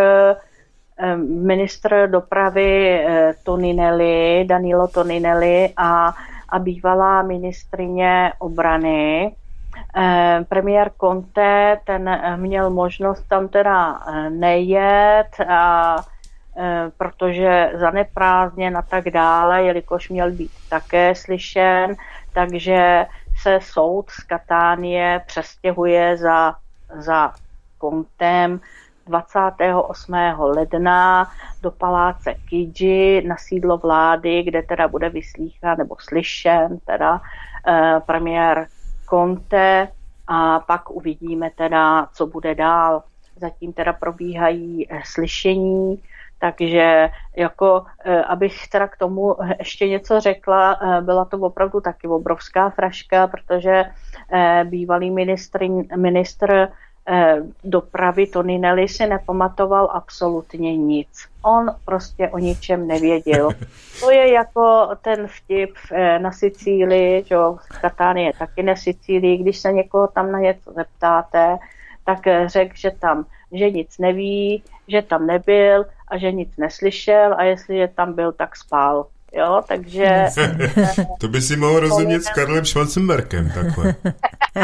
ministr dopravy Toninelli, Danilo Toninelli a, a bývalá ministrině obrany. Premiér Conte, ten měl možnost tam teda nejet a Eh, protože zaneprázdněn a tak dále, jelikož měl být také slyšen, takže se soud z Katánie přestěhuje za, za kontem 28. ledna do paláce Kiji na sídlo vlády, kde teda bude vyslýchat nebo slyšen teda eh, premiér Conte a pak uvidíme teda, co bude dál. Zatím teda probíhají eh, slyšení takže jako, e, abych teda k tomu ještě něco řekla, e, byla to opravdu taky obrovská fraška, protože e, bývalý ministr, ministr dopravy Toninelli si nepamatoval absolutně nic. On prostě o ničem nevěděl. To je jako ten vtip na Sicílii, že Katán je taky na Sicílii, když se někoho tam na něco zeptáte, tak řekl, že tam, že nic neví, že tam nebyl a že nic neslyšel a jestli je tam byl, tak spál. Jo, takže... to by si mohl rozumět s Karlem Schwarzenbergem takhle.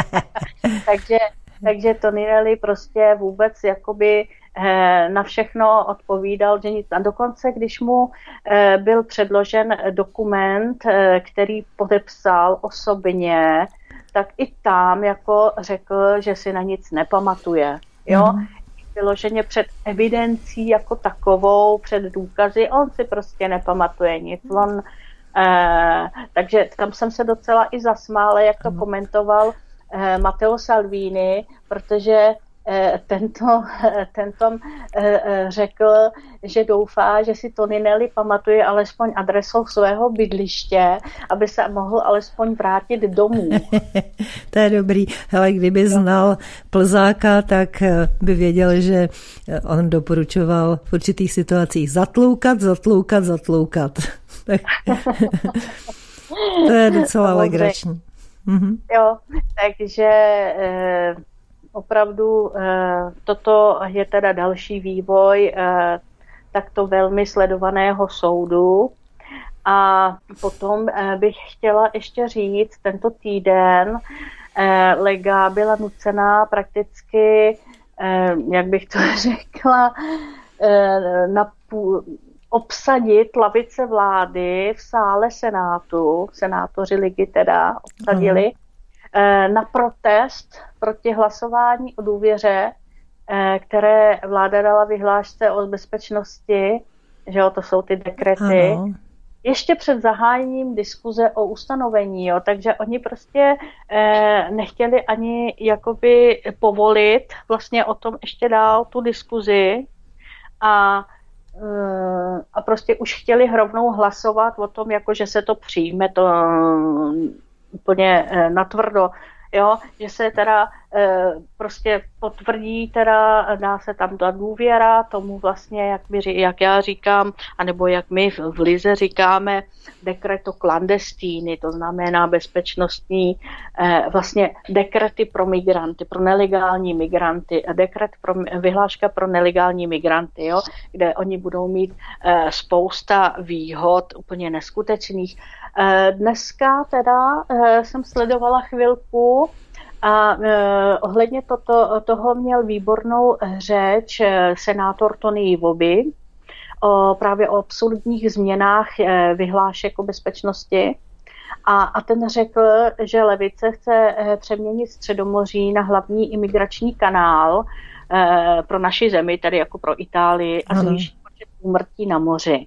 takže, takže Toninelli prostě vůbec jakoby eh, na všechno odpovídal, že nic. A dokonce, když mu eh, byl předložen dokument, eh, který podepsal osobně, tak i tam jako řekl, že si na nic nepamatuje. Jo? Mm vyloženě před evidencí jako takovou, před důkazy, on si prostě nepamatuje nic. On, eh, takže tam jsem se docela i zasmála, jak to komentoval eh, Matteo Salvini, protože Eh, tento, tento eh, eh, řekl, že doufá, že si Toninelli pamatuje alespoň adresou svého bydliště, aby se mohl alespoň vrátit domů. to je dobrý. Hele, kdyby znal Plzáka, tak by věděl, že on doporučoval v určitých situacích zatloukat, zatloukat, zatloukat. tak to je docela legrační. Mhm. Jo, takže opravdu eh, toto je teda další vývoj eh, takto velmi sledovaného soudu. A potom eh, bych chtěla ještě říct, tento týden Lega byla nucená prakticky, jak bych to řekla, na půl, obsadit lavice vlády v sále Senátu. Senátoři ligy teda obsadili. Mm na protest proti hlasování o důvěře, eh, které vláda dala vyhlášce o bezpečnosti, že jo, to jsou ty dekrety, ano. ještě před zahájením diskuze o ustanovení, jo, takže oni prostě eh, nechtěli ani jakoby povolit vlastně o tom ještě dál tu diskuzi a a prostě už chtěli rovnou hlasovat o tom, jako že se to přijme, to úplně eh, natvrdo, jo, že se teda Eh, prostě potvrdí teda, dá se tam ta důvěra tomu vlastně, jak, my, jak já říkám, anebo jak my v Lize říkáme, dekreto clandestíny, to znamená bezpečnostní, eh, vlastně dekrety pro migranty, pro nelegální migranty, dekret pro, vyhláška pro nelegální migranty, jo, kde oni budou mít eh, spousta výhod úplně neskutečných. Dneska teda jsem sledovala chvilku, a eh, ohledně toto, toho měl výbornou řeč eh, senátor Tony Ivoby o, právě o absolutních změnách eh, vyhlášek o bezpečnosti. A, a ten řekl, že levice chce eh, přeměnit Středomoří na hlavní imigrační kanál eh, pro naši zemi, tedy jako pro Itálii, a zvýšit počet úmrtí na moři.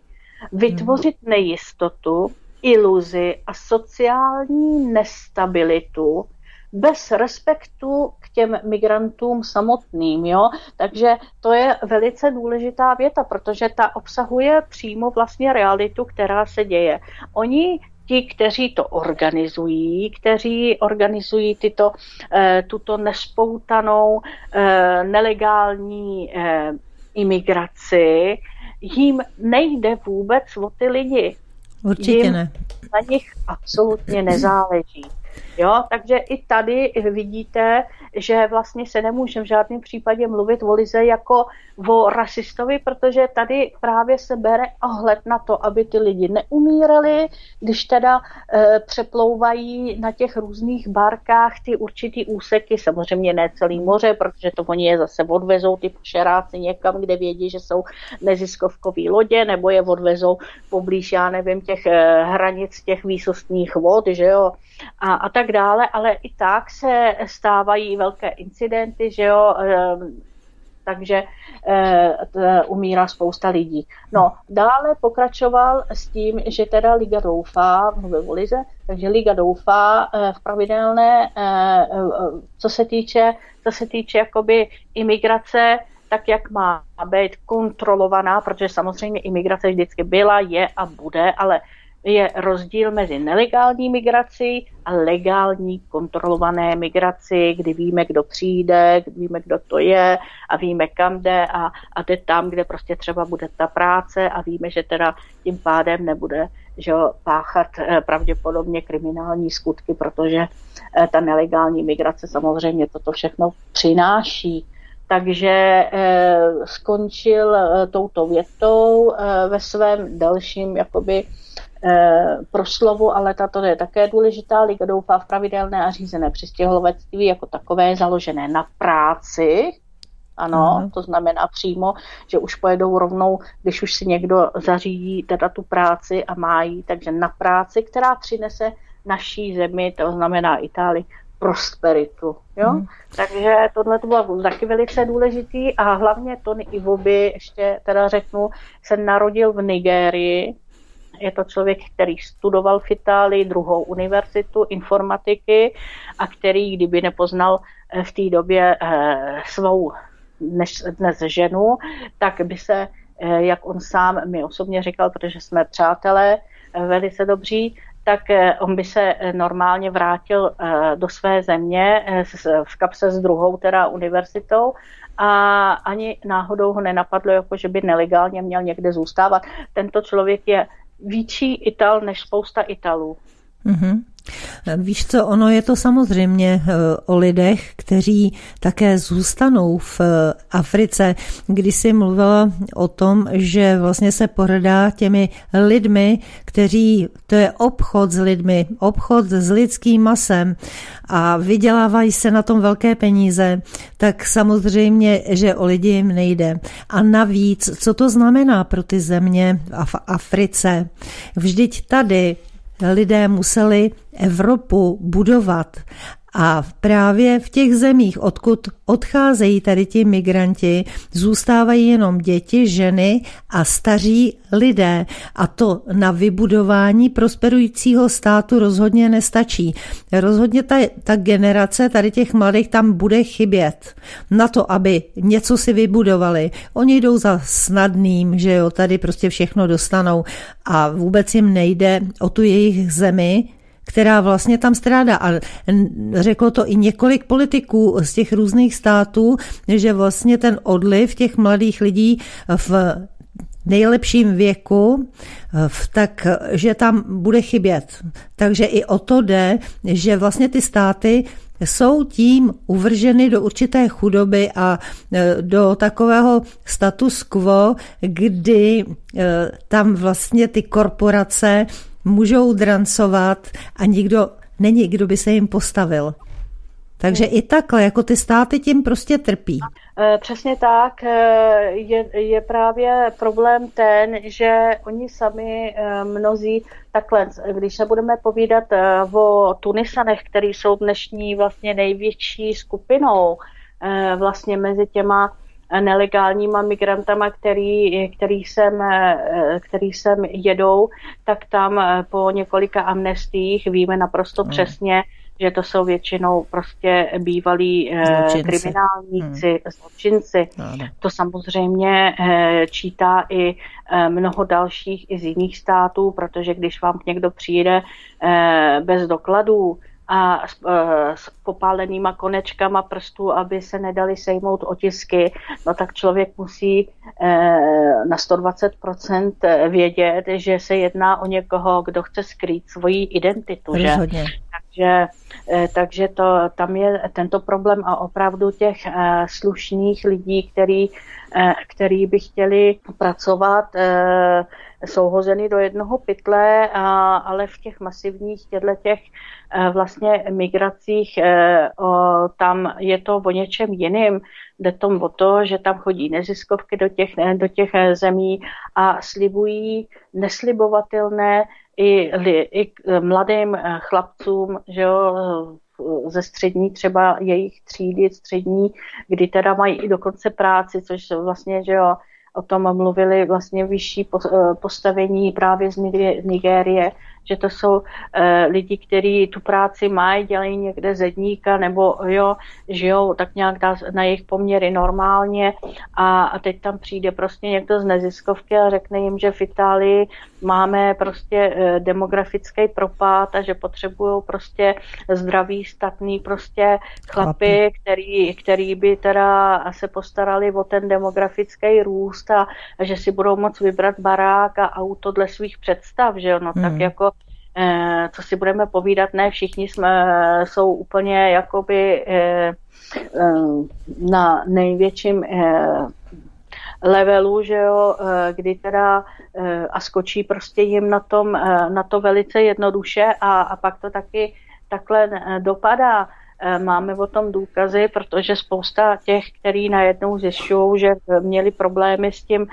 Vytvořit nejistotu, iluzi a sociální nestabilitu bez respektu k těm migrantům samotným. Jo? Takže to je velice důležitá věta, protože ta obsahuje přímo vlastně realitu, která se děje. Oni ti, kteří to organizují, kteří organizují tyto, eh, tuto nespoutanou eh, nelegální eh, imigraci, jim nejde vůbec o ty lidi. Určitě jim ne. Na nich absolutně nezáleží. Jo, takže i tady vidíte, že vlastně se nemůžeme v žádném případě mluvit o Lize jako o rasistovi, protože tady právě se bere ohled na to, aby ty lidi neumírali, když teda e, přeplouvají na těch různých barkách ty určitý úseky, samozřejmě ne celý moře, protože to oni je zase odvezou ty pošeráci někam, kde vědí, že jsou neziskovkové lodě, nebo je odvezou poblíž, já nevím, těch e, hranic těch výsostních vod, že jo, a, a tak dále, ale i tak se stávají velké incidenty, že jo, ehm, takže e, umírá spousta lidí. No, dále pokračoval s tím, že teda Liga doufá, mluvil o Lize, takže Liga doufá e, v pravidelné, e, e, co se týče, co se týče jakoby imigrace, tak jak má být kontrolovaná, protože samozřejmě imigrace vždycky byla, je a bude, ale je rozdíl mezi nelegální migrací a legální kontrolované migraci, kdy víme, kdo přijde, kdy víme, kdo to je a víme, kam jde a, a jde tam, kde prostě třeba bude ta práce a víme, že teda tím pádem nebude že páchat eh, pravděpodobně kriminální skutky, protože eh, ta nelegální migrace samozřejmě toto všechno přináší. Takže eh, skončil eh, touto větou eh, ve svém dalším jakoby Eh, proslovu, ale tato je také důležitá. Liga doufá v pravidelné a řízené přistěhovalectví jako takové založené na práci, ano, uh-huh. to znamená přímo, že už pojedou rovnou, když už si někdo zařídí teda tu práci a má jí, takže na práci, která přinese naší zemi, to znamená Itálii, prosperitu. Jo? Uh-huh. Takže tohle to bylo taky velice důležitý a hlavně Tony Ivoby, ještě teda řeknu, se narodil v Nigérii, je to člověk, který studoval v Itálii druhou univerzitu informatiky a který, kdyby nepoznal eh, v té době eh, svou dnes, dnes ženu, tak by se, eh, jak on sám mi osobně říkal, protože jsme přátelé velice dobří, tak on by se normálně vrátil do své země v kapse s druhou teda univerzitou a ani náhodou ho nenapadlo, jako že by nelegálně měl někde zůstávat. Tento člověk je větší Ital než spousta Italů. Mm-hmm. Víš co, ono je to samozřejmě eh, o lidech, kteří také zůstanou v eh, Africe. Když jsi mluvila o tom, že vlastně se poradá těmi lidmi, kteří, to je obchod s lidmi, obchod s lidským masem a vydělávají se na tom velké peníze, tak samozřejmě, že o lidi jim nejde. A navíc, co to znamená pro ty země v Africe? Vždyť tady lidé museli Evropu budovat a právě v těch zemích, odkud odcházejí tady ti migranti, zůstávají jenom děti, ženy a staří lidé. A to na vybudování prosperujícího státu rozhodně nestačí. Rozhodně ta, ta generace tady těch mladých tam bude chybět na to, aby něco si vybudovali. Oni jdou za snadným, že jo, tady prostě všechno dostanou a vůbec jim nejde o tu jejich zemi, která vlastně tam strádá. A řeklo to i několik politiků z těch různých států, že vlastně ten odliv těch mladých lidí v nejlepším věku, tak že tam bude chybět. Takže i o to jde, že vlastně ty státy jsou tím uvrženy do určité chudoby a e, do takového status quo, kdy e, tam vlastně ty korporace můžou drancovat a nikdo není, kdo by se jim postavil. Takže i takhle, jako ty státy tím prostě trpí. E, přesně tak. Je, je právě problém ten, že oni sami mnozí takhle, když se budeme povídat o Tunisanech, který jsou dnešní vlastně největší skupinou vlastně mezi těma nelegálníma migrantama, který, který, sem, který sem jedou, tak tam po několika amnestích víme naprosto hmm. přesně, že to jsou většinou prostě bývalí eh, zločinci. kriminálníci, hmm. zločinci. No, To samozřejmě eh, čítá i eh, mnoho dalších i z jiných států, protože když vám někdo přijde bez dokladů, a s, s popálenýma konečkama prstů, aby se nedali sejmout otisky, no tak člověk musí na 120% vědět, že se jedná o někoho, kdo chce skrýt svoji identitu. Rozhodně. Že? Takže, eh, takže to, tam je tento problém a opravdu těch slušných lidí, který, který by chtěli pracovat, jsou hozeny do jednoho pytle, ale v těch masivních těchto těch vlastně migracích tam je to o něčem jiným. Jde tom o to, že tam chodí neziskovky do těch, do těch zemí a slibují neslibovatelné i, i mladým chlapcům, že jo, ze střední třeba jejich třídy střední, kdy teda mají i dokonce práci, což vlastně, že jo, o tom mluvili vlastně vyšší eh, postavení právě z Nigérie, že to jsou e, lidi, kteří tu práci mají, dělají někde zedníka nebo jo, žijou tak nějak na jejich poměry normálně a, a teď tam přijde prostě někdo z neziskovky a řekne jim, že v Itálii máme prostě e, demografický propad a že potřebují prostě zdravý, statný prostě chlapy, který, který by teda se postarali o ten demografický růst a, a že si budou moct vybrat barák a auto dle svých představ, že jo, no hmm. tak jako co si budeme povídat, ne všichni jsme, jsou úplně jakoby eh, eh, na největším levelu, že jo, kdy teda a skočí prostě jim na, tom, na to velice jednoduše a, a pak to taky takhle dopadá. Máme o tom důkazy, protože spousta těch, který najednou zjišťují, že měli problémy s tím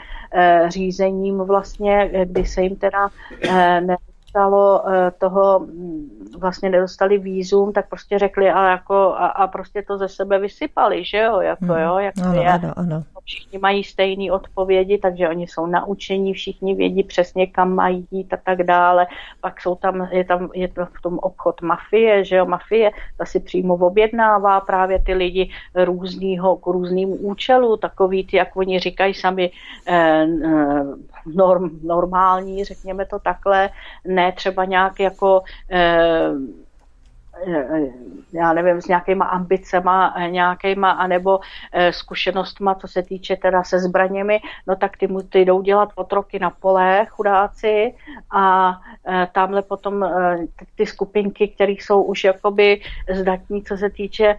řízením vlastně, kdy se jim teda ne, stalo eh, toho, mm, vlastně nedostali výzum, tak prostě řekli a, jako, a, a prostě to ze sebe vysypali, že jo, jako hmm. jo, jako ano, je. Ano, ano. Všichni mají stejné odpovědi, takže oni jsou naučení, všichni vědí přesně, kam mají jít a tak dále. Pak jsou tam, je tam je to v tom obchod mafie, že jo, mafie, ta si přímo objednává právě ty lidi různýho, k různým účelu, takový ty, jak oni říkají sami, eh, eh norm, normální, řekněme to takhle, ne třeba nějak jako eh, eh, já nevím, s nějakýma ambicema, eh, nějakýma, anebo zkušenostma, co se týče teda se zbraněmi, no tak ty, ty jdou dělat otroky na pole, chudáci, a tamhle potom ty skupinky, které jsou už jakoby zdatní, co se týče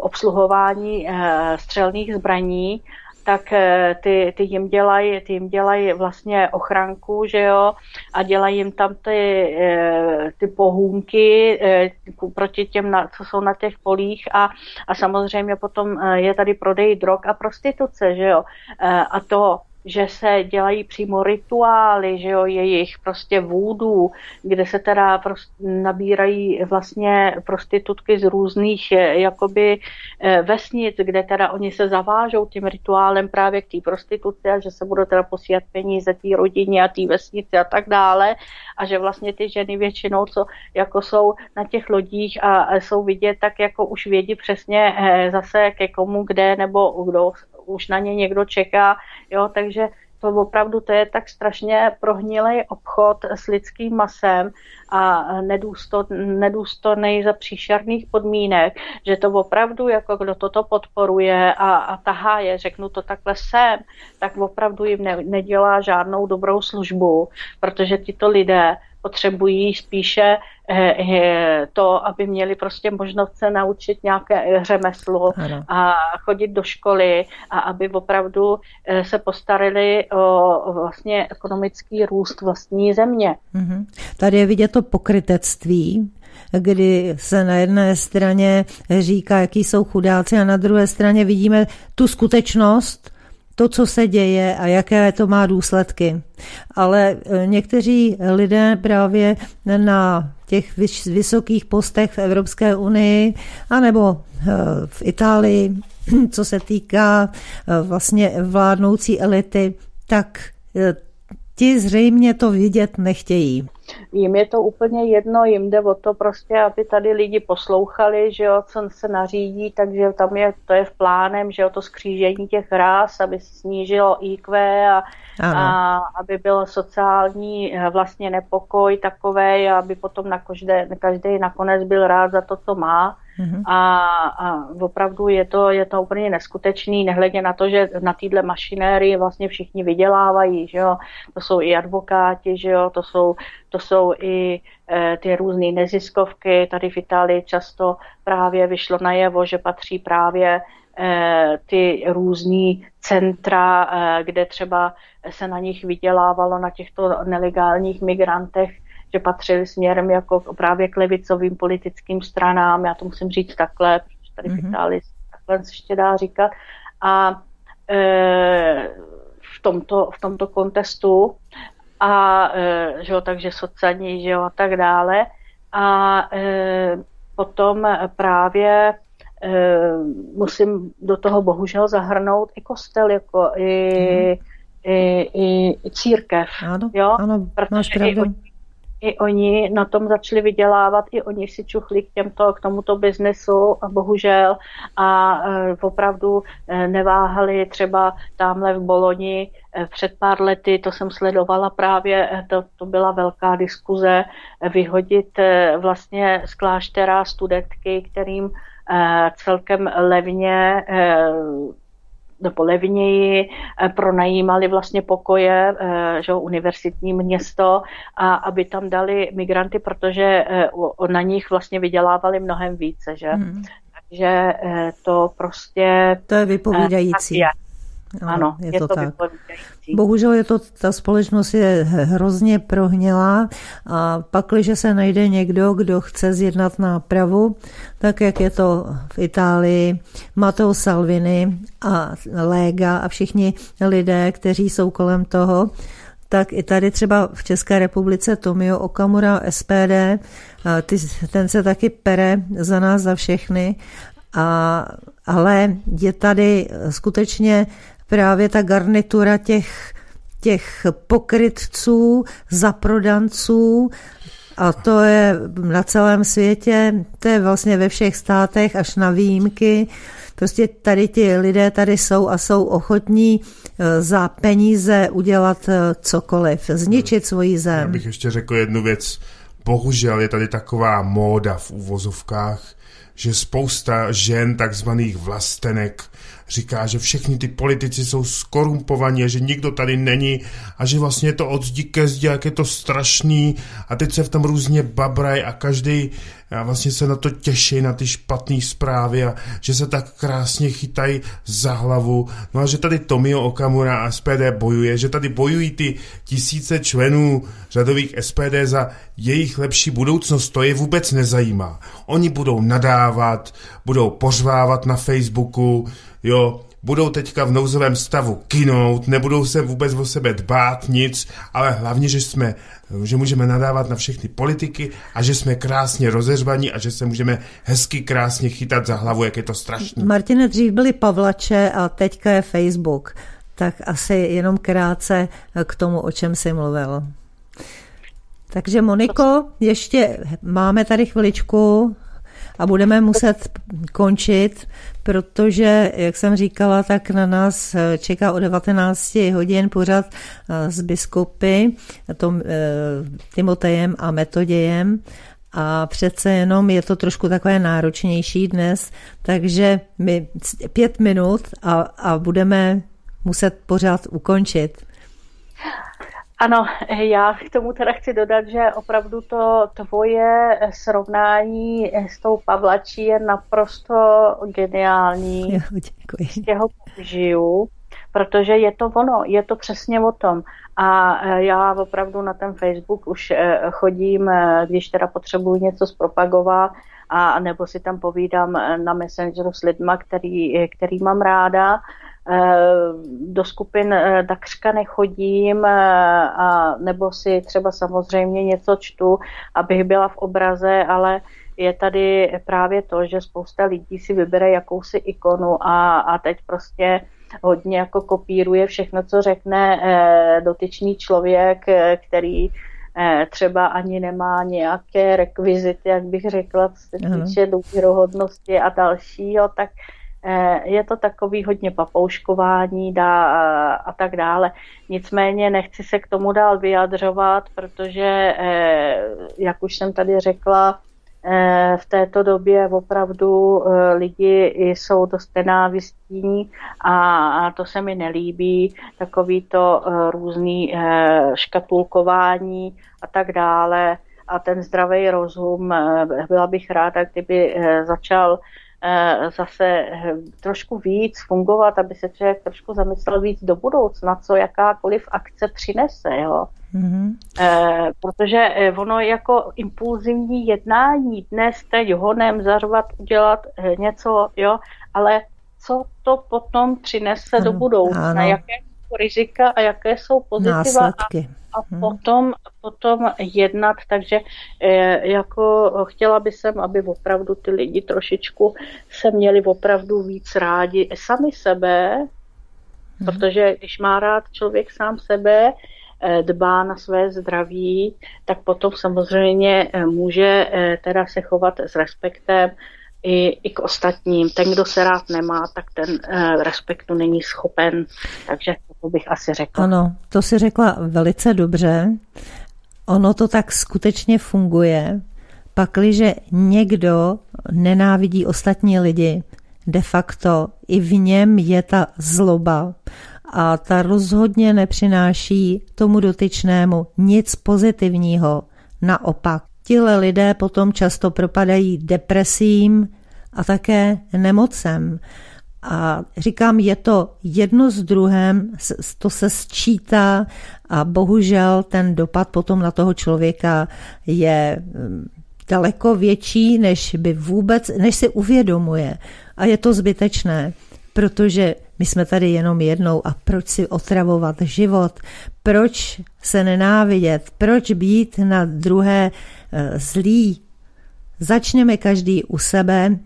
obsluhování střelných zbraní, tak eh, ty, ty jim dělají, ty jim vlastně ochranku, že jo, a dělají jim tam ty, eh, ty pohůnky eh, proti těm, co jsou na těch polích a, a samozřejmě potom je tady prodej drog a prostituce, že jo, a to že se dělají přímo rituály, že jo, jejich prostě vůdů, kde se teda prostě nabírají vlastně prostitutky z různých eh, jakoby eh, vesnic, kde teda oni se zavážou tím rituálem právě k té prostituci a že se budou teda posílat peníze té rodině a té vesnici a tak dále. A že vlastně ty ženy většinou, co jako jsou na těch lodích a jsou vidět, tak jako už vědí přesně eh, zase ke komu, kde nebo kdo už na ně někdo čeká, jo, takže to opravdu to je tak strašně prohnilý obchod s lidským masem a nedůstojný za příšerných podmínek, že to opravdu, jako kdo toto podporuje a, a tahá je, řeknu to takhle sem, tak opravdu jim ne, nedělá žádnou dobrou službu, protože tito lidé potřebují spíše eh, eh, to, aby měli prostě možnost se naučit nějaké řemeslo ano. a chodit do školy a aby opravdu eh, se postarali o vlastně ekonomický růst vlastní země. Mhm. Tady je vidět to pokrytectví, kdy se na jedné straně říká, jaký jsou chudáci a na druhé straně vidíme tu skutečnost, to, co se děje a jaké to má důsledky. Ale e, někteří lidé právě na těch vysokých postech v Evropské unii anebo e, v Itálii, co se týká e, vlastně vládnoucí elity, tak ti zřejmě to vidět nechtějí. Jim je to úplně jedno, jim jde o to prostě, aby tady lidi poslouchali, že jo, co se nařídí, takže tam je, to je v plánem, že jo, to skřížení těch rás, aby se snížilo IQ a, a aby byl sociální eh, vlastně nepokoj takový, aby potom na každé, každý nakonec byl rád za to, co má. Mm-hmm. A, a opravdu je to, je to úplně neskutečný, nehledě na to, že na téhle mašinérii vlastně všichni vydělávají, že jo? to jsou i advokáti, že jo? To, jsou, to jsou i e, ty různé neziskovky, tady v Itálii často právě vyšlo najevo, že patří právě e, ty různé centra, e, kde třeba se na nich vydělávalo, na těchto nelegálních migrantech, že patřili směrem jako právě k levicovým politickým stranám, já to musím říct takhle, protože tady mm-hmm. v Itálii takhle se ještě dá říkat. A e, v, tomto, v tomto kontestu a e, že jo, takže sociální, že jo, a tak dále. A e, potom právě e, musím do toho bohužel zahrnout i kostel, jako i, mm. i, i církev. Ano, jo? ano máš pravdu. I, i oni na tom začali vydělávat, i oni si čuchli k, těmto, k tomuto biznesu, a bohužel, a e, opravdu e, neváhali třeba tamhle v Boloni e, před pár lety, to jsem sledovala právě, e, to, to byla velká diskuze, e, vyhodit e, vlastně z kláštera studentky, kterým e, celkem levně e, nebo levněji eh, pronajímali vlastně pokoje, eh, že univerzitní město, a aby tam dali migranty, protože eh, na nich vlastně vydělávali mnohem více, že? Hmm. Takže to prostě... To je vypovídající. Je. Ano, ano je, je to, to tak. Bohužel je to, ta společnost je hrozně prohnělá a pak, když se najde někdo, kdo chce zjednat nápravu, tak jak je to v Itálii, Matteo Salvini a Lega a všichni lidé, kteří jsou kolem toho, tak i tady třeba v České republice Tomio Okamura SPD, ty, ten se taky pere za nás, za všechny, a, ale je tady skutečně právě ta garnitura těch, těch pokrytců, zaprodanců, a to je na celém světě, to je vlastně ve všech státech až na výjimky. Prostě tady ti lidé tady jsou a jsou ochotní e, za peníze udělat e, cokoliv, zničit svoji zem. Já bych ještě řekl jednu věc. Bohužel je tady taková móda v úvozovkách, že spousta žen, takzvaných vlastenek, říká, že všichni ty politici jsou skorumpovaní a že nikdo tady není a že vlastně je to od zdi ke zdi, jak je to strašný. A teď se v tom různě babraj a každý a vlastně se na to těší, na ty špatné zprávy a že se tak krásně chytají za hlavu. No a že tady Tomio Okamura a SPD bojuje, že tady bojují ty tisíce členů řadových SPD za jejich lepší budoucnost, to je vůbec nezajímá. Oni budou nadávat, budou pořvávat na Facebooku, jo, budou teďka v nouzovém stavu kinout, nebudou se vůbec o sebe dbát nic, ale hlavně, že jsme, že můžeme nadávat na všechny politiky a že jsme krásně rozeřvaní a že se můžeme hezky krásně chytat za hlavu, jak je to strašné. Martine, dřív byly Pavlače a teďka je Facebook. Tak asi jenom krátce k tomu, o čem jsi mluvil. Takže Moniko, ještě máme tady chviličku a budeme muset končit, protože, jak jsem říkala, tak na nás čeká o 19 hodin pořad s biskupy, tom, Timotejem a Metodějem a přece jenom je to trošku takové náročnější dnes, takže my pět minut a, a budeme muset pořád ukončit. Ano, já k tomu teda chci dodat, že opravdu to tvoje srovnání s tou Pavlačí je naprosto geniální. Jo, děkuji. Já ho použiju, protože je to ono, je to přesně o tom. A e, já opravdu na ten Facebook už e, chodím, e, když teda potřebuji něco zpropagovat, a nebo si tam povídám na Messengeru s lidma, který, který mám ráda. Do skupin takřka nechodím, a nebo si třeba samozřejmě něco čtu, abych byla v obraze, ale je tady právě to, že spousta lidí si vybere jakousi ikonu a, a teď prostě hodně jako kopíruje všechno, co řekne eh, dotyčný člověk, eh, který eh, třeba ani nemá nějaké rekvizity, jak bych řekla, co se týče důvěrohodnosti a dalšího, tak je to takový hodně papouškování dá a, tak dále. Nicméně nechci se k tomu dál vyjadřovat, protože, jak už jsem tady řekla, Eh, v této době opravdu eh, lidi jsou dost nenávistní a to se mi nelíbí, takový to eh, různý škatulkování a tak dále a ten zdravý rozum, byla bych ráda, kdyby začal zase trošku víc fungovat, aby se člověk trošku zamyslel víc do budoucna, co jakákoliv akce přinese. Jo. Mm-hmm. E, protože eh, ono jako impulzivní jednání dnes teď honem zařvat, udělat e, něco, jo, ale co to potom přinese ano, do budoucna, ano. jaké jsou rizika a jaké jsou pozitiva Následky. a, a hmm. potom, potom jednat, takže e, jako chtěla by jsem, aby opravdu ty lidi trošičku se měli opravdu víc rádi sami sebe, hmm. protože když má rád člověk sám sebe, Eh, dbá na své zdraví, tak potom samozřejmě eh, může eh, teda se chovat s respektem i, i k ostatním. Ten, kdo se rád nemá, tak ten respektu není schopen. Takže to bych asi řekla. Ano, to si řekla velice dobře. Ono to tak skutečně funguje. Pakliže někdo nenávidí ostatní lidi, de facto i v něm je ta zloba a ta rozhodně nepřináší tomu dotyčnému nic pozitivního. Naopak, tile lidé potom často propadají depresím a také nemocem. A říkám, je to jedno s druhém, to se sčítá a bohužel ten dopad potom na toho člověka je mm, daleko větší, než by vůbec, než si uvědomuje. A je to zbytečné, protože my jsme tady jenom jednou a proč si otravovat život? Proč se nenávidět? Proč být na druhé eh, zlý? Začněme každý u sebe,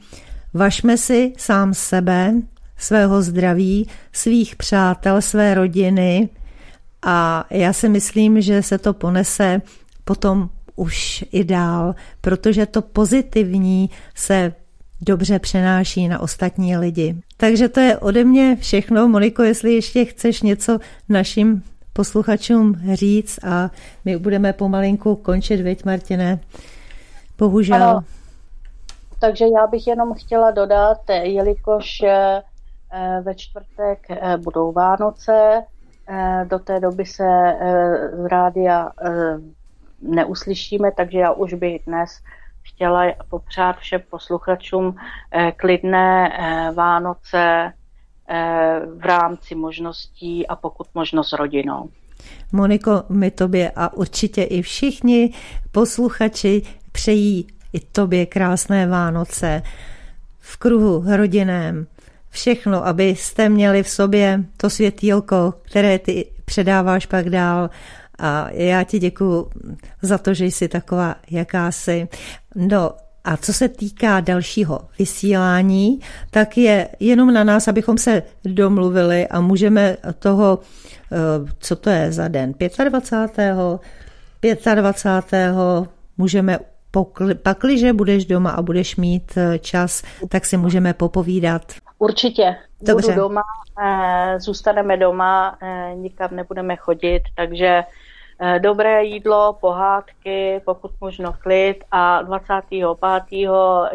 vašme si sám sebe, svého zdraví, svých přátel, své rodiny a já si myslím, že se to ponese potom už i dál, protože to pozitivní se dobře přenáší na ostatní lidi. Takže to je ode mě všechno. Moniko, jestli ještě chceš něco našim posluchačům říct a my budeme pomalinku končit, veď Martine? Bohužel. Ano. Takže já bych jenom chtěla dodat, jelikož eh, ve čtvrtek eh, budou Vánoce, eh, do té doby se z rádia neuslyšíme, takže já už bych dnes chtěla popřát všem posluchačům eh, klidné eh, Vánoce eh, v rámci možností a pokud možno s rodinou. Moniko, my tobě a určitě i všichni posluchači přejí i tobě krásné Vánoce v kruhu rodinném. Všechno, abyste měli v sobě to světýlko, které ty předáváš pak dál a já ti děkuji za to, že jsi taková, jaká jsi. No a co se týká dalšího vysílání, tak je jenom na nás, abychom se domluvili a můžeme toho, eh, co to je za den, 25. 25. můžeme pakliže budeš doma a budeš mít eh, čas, tak si můžeme popovídat. Určitě. Dobře. Budu doma, eh, zůstaneme doma, nikam nebudeme chodit, takže dobré jídlo, pohádky, pokud možno klid a 25.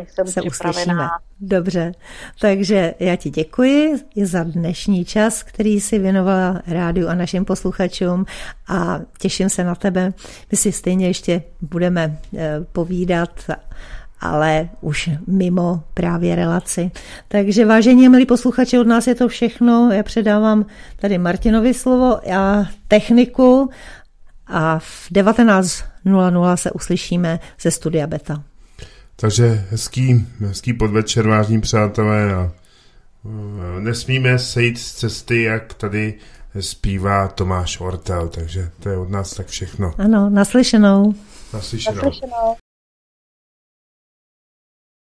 jsem se připravená. Uslyšíme. Dobře, takže já ti děkuji za dnešní čas, který si věnovala rádiu a našim posluchačům a těším se na tebe. My si stejně ještě budeme povídat ale už mimo právě relaci. Takže vážení milí posluchači, od nás je to všechno. Já předávám tady Martinovi slovo a techniku a v 19.00 se uslyšíme ze studia Beta. Takže hezký, hezký podvečer, vážní přátelé. A nesmíme sejít z cesty, jak tady zpívá Tomáš Ortel, takže to je od nás tak všechno. Ano, naslyšenou. Naslyšenou. naslyšenou.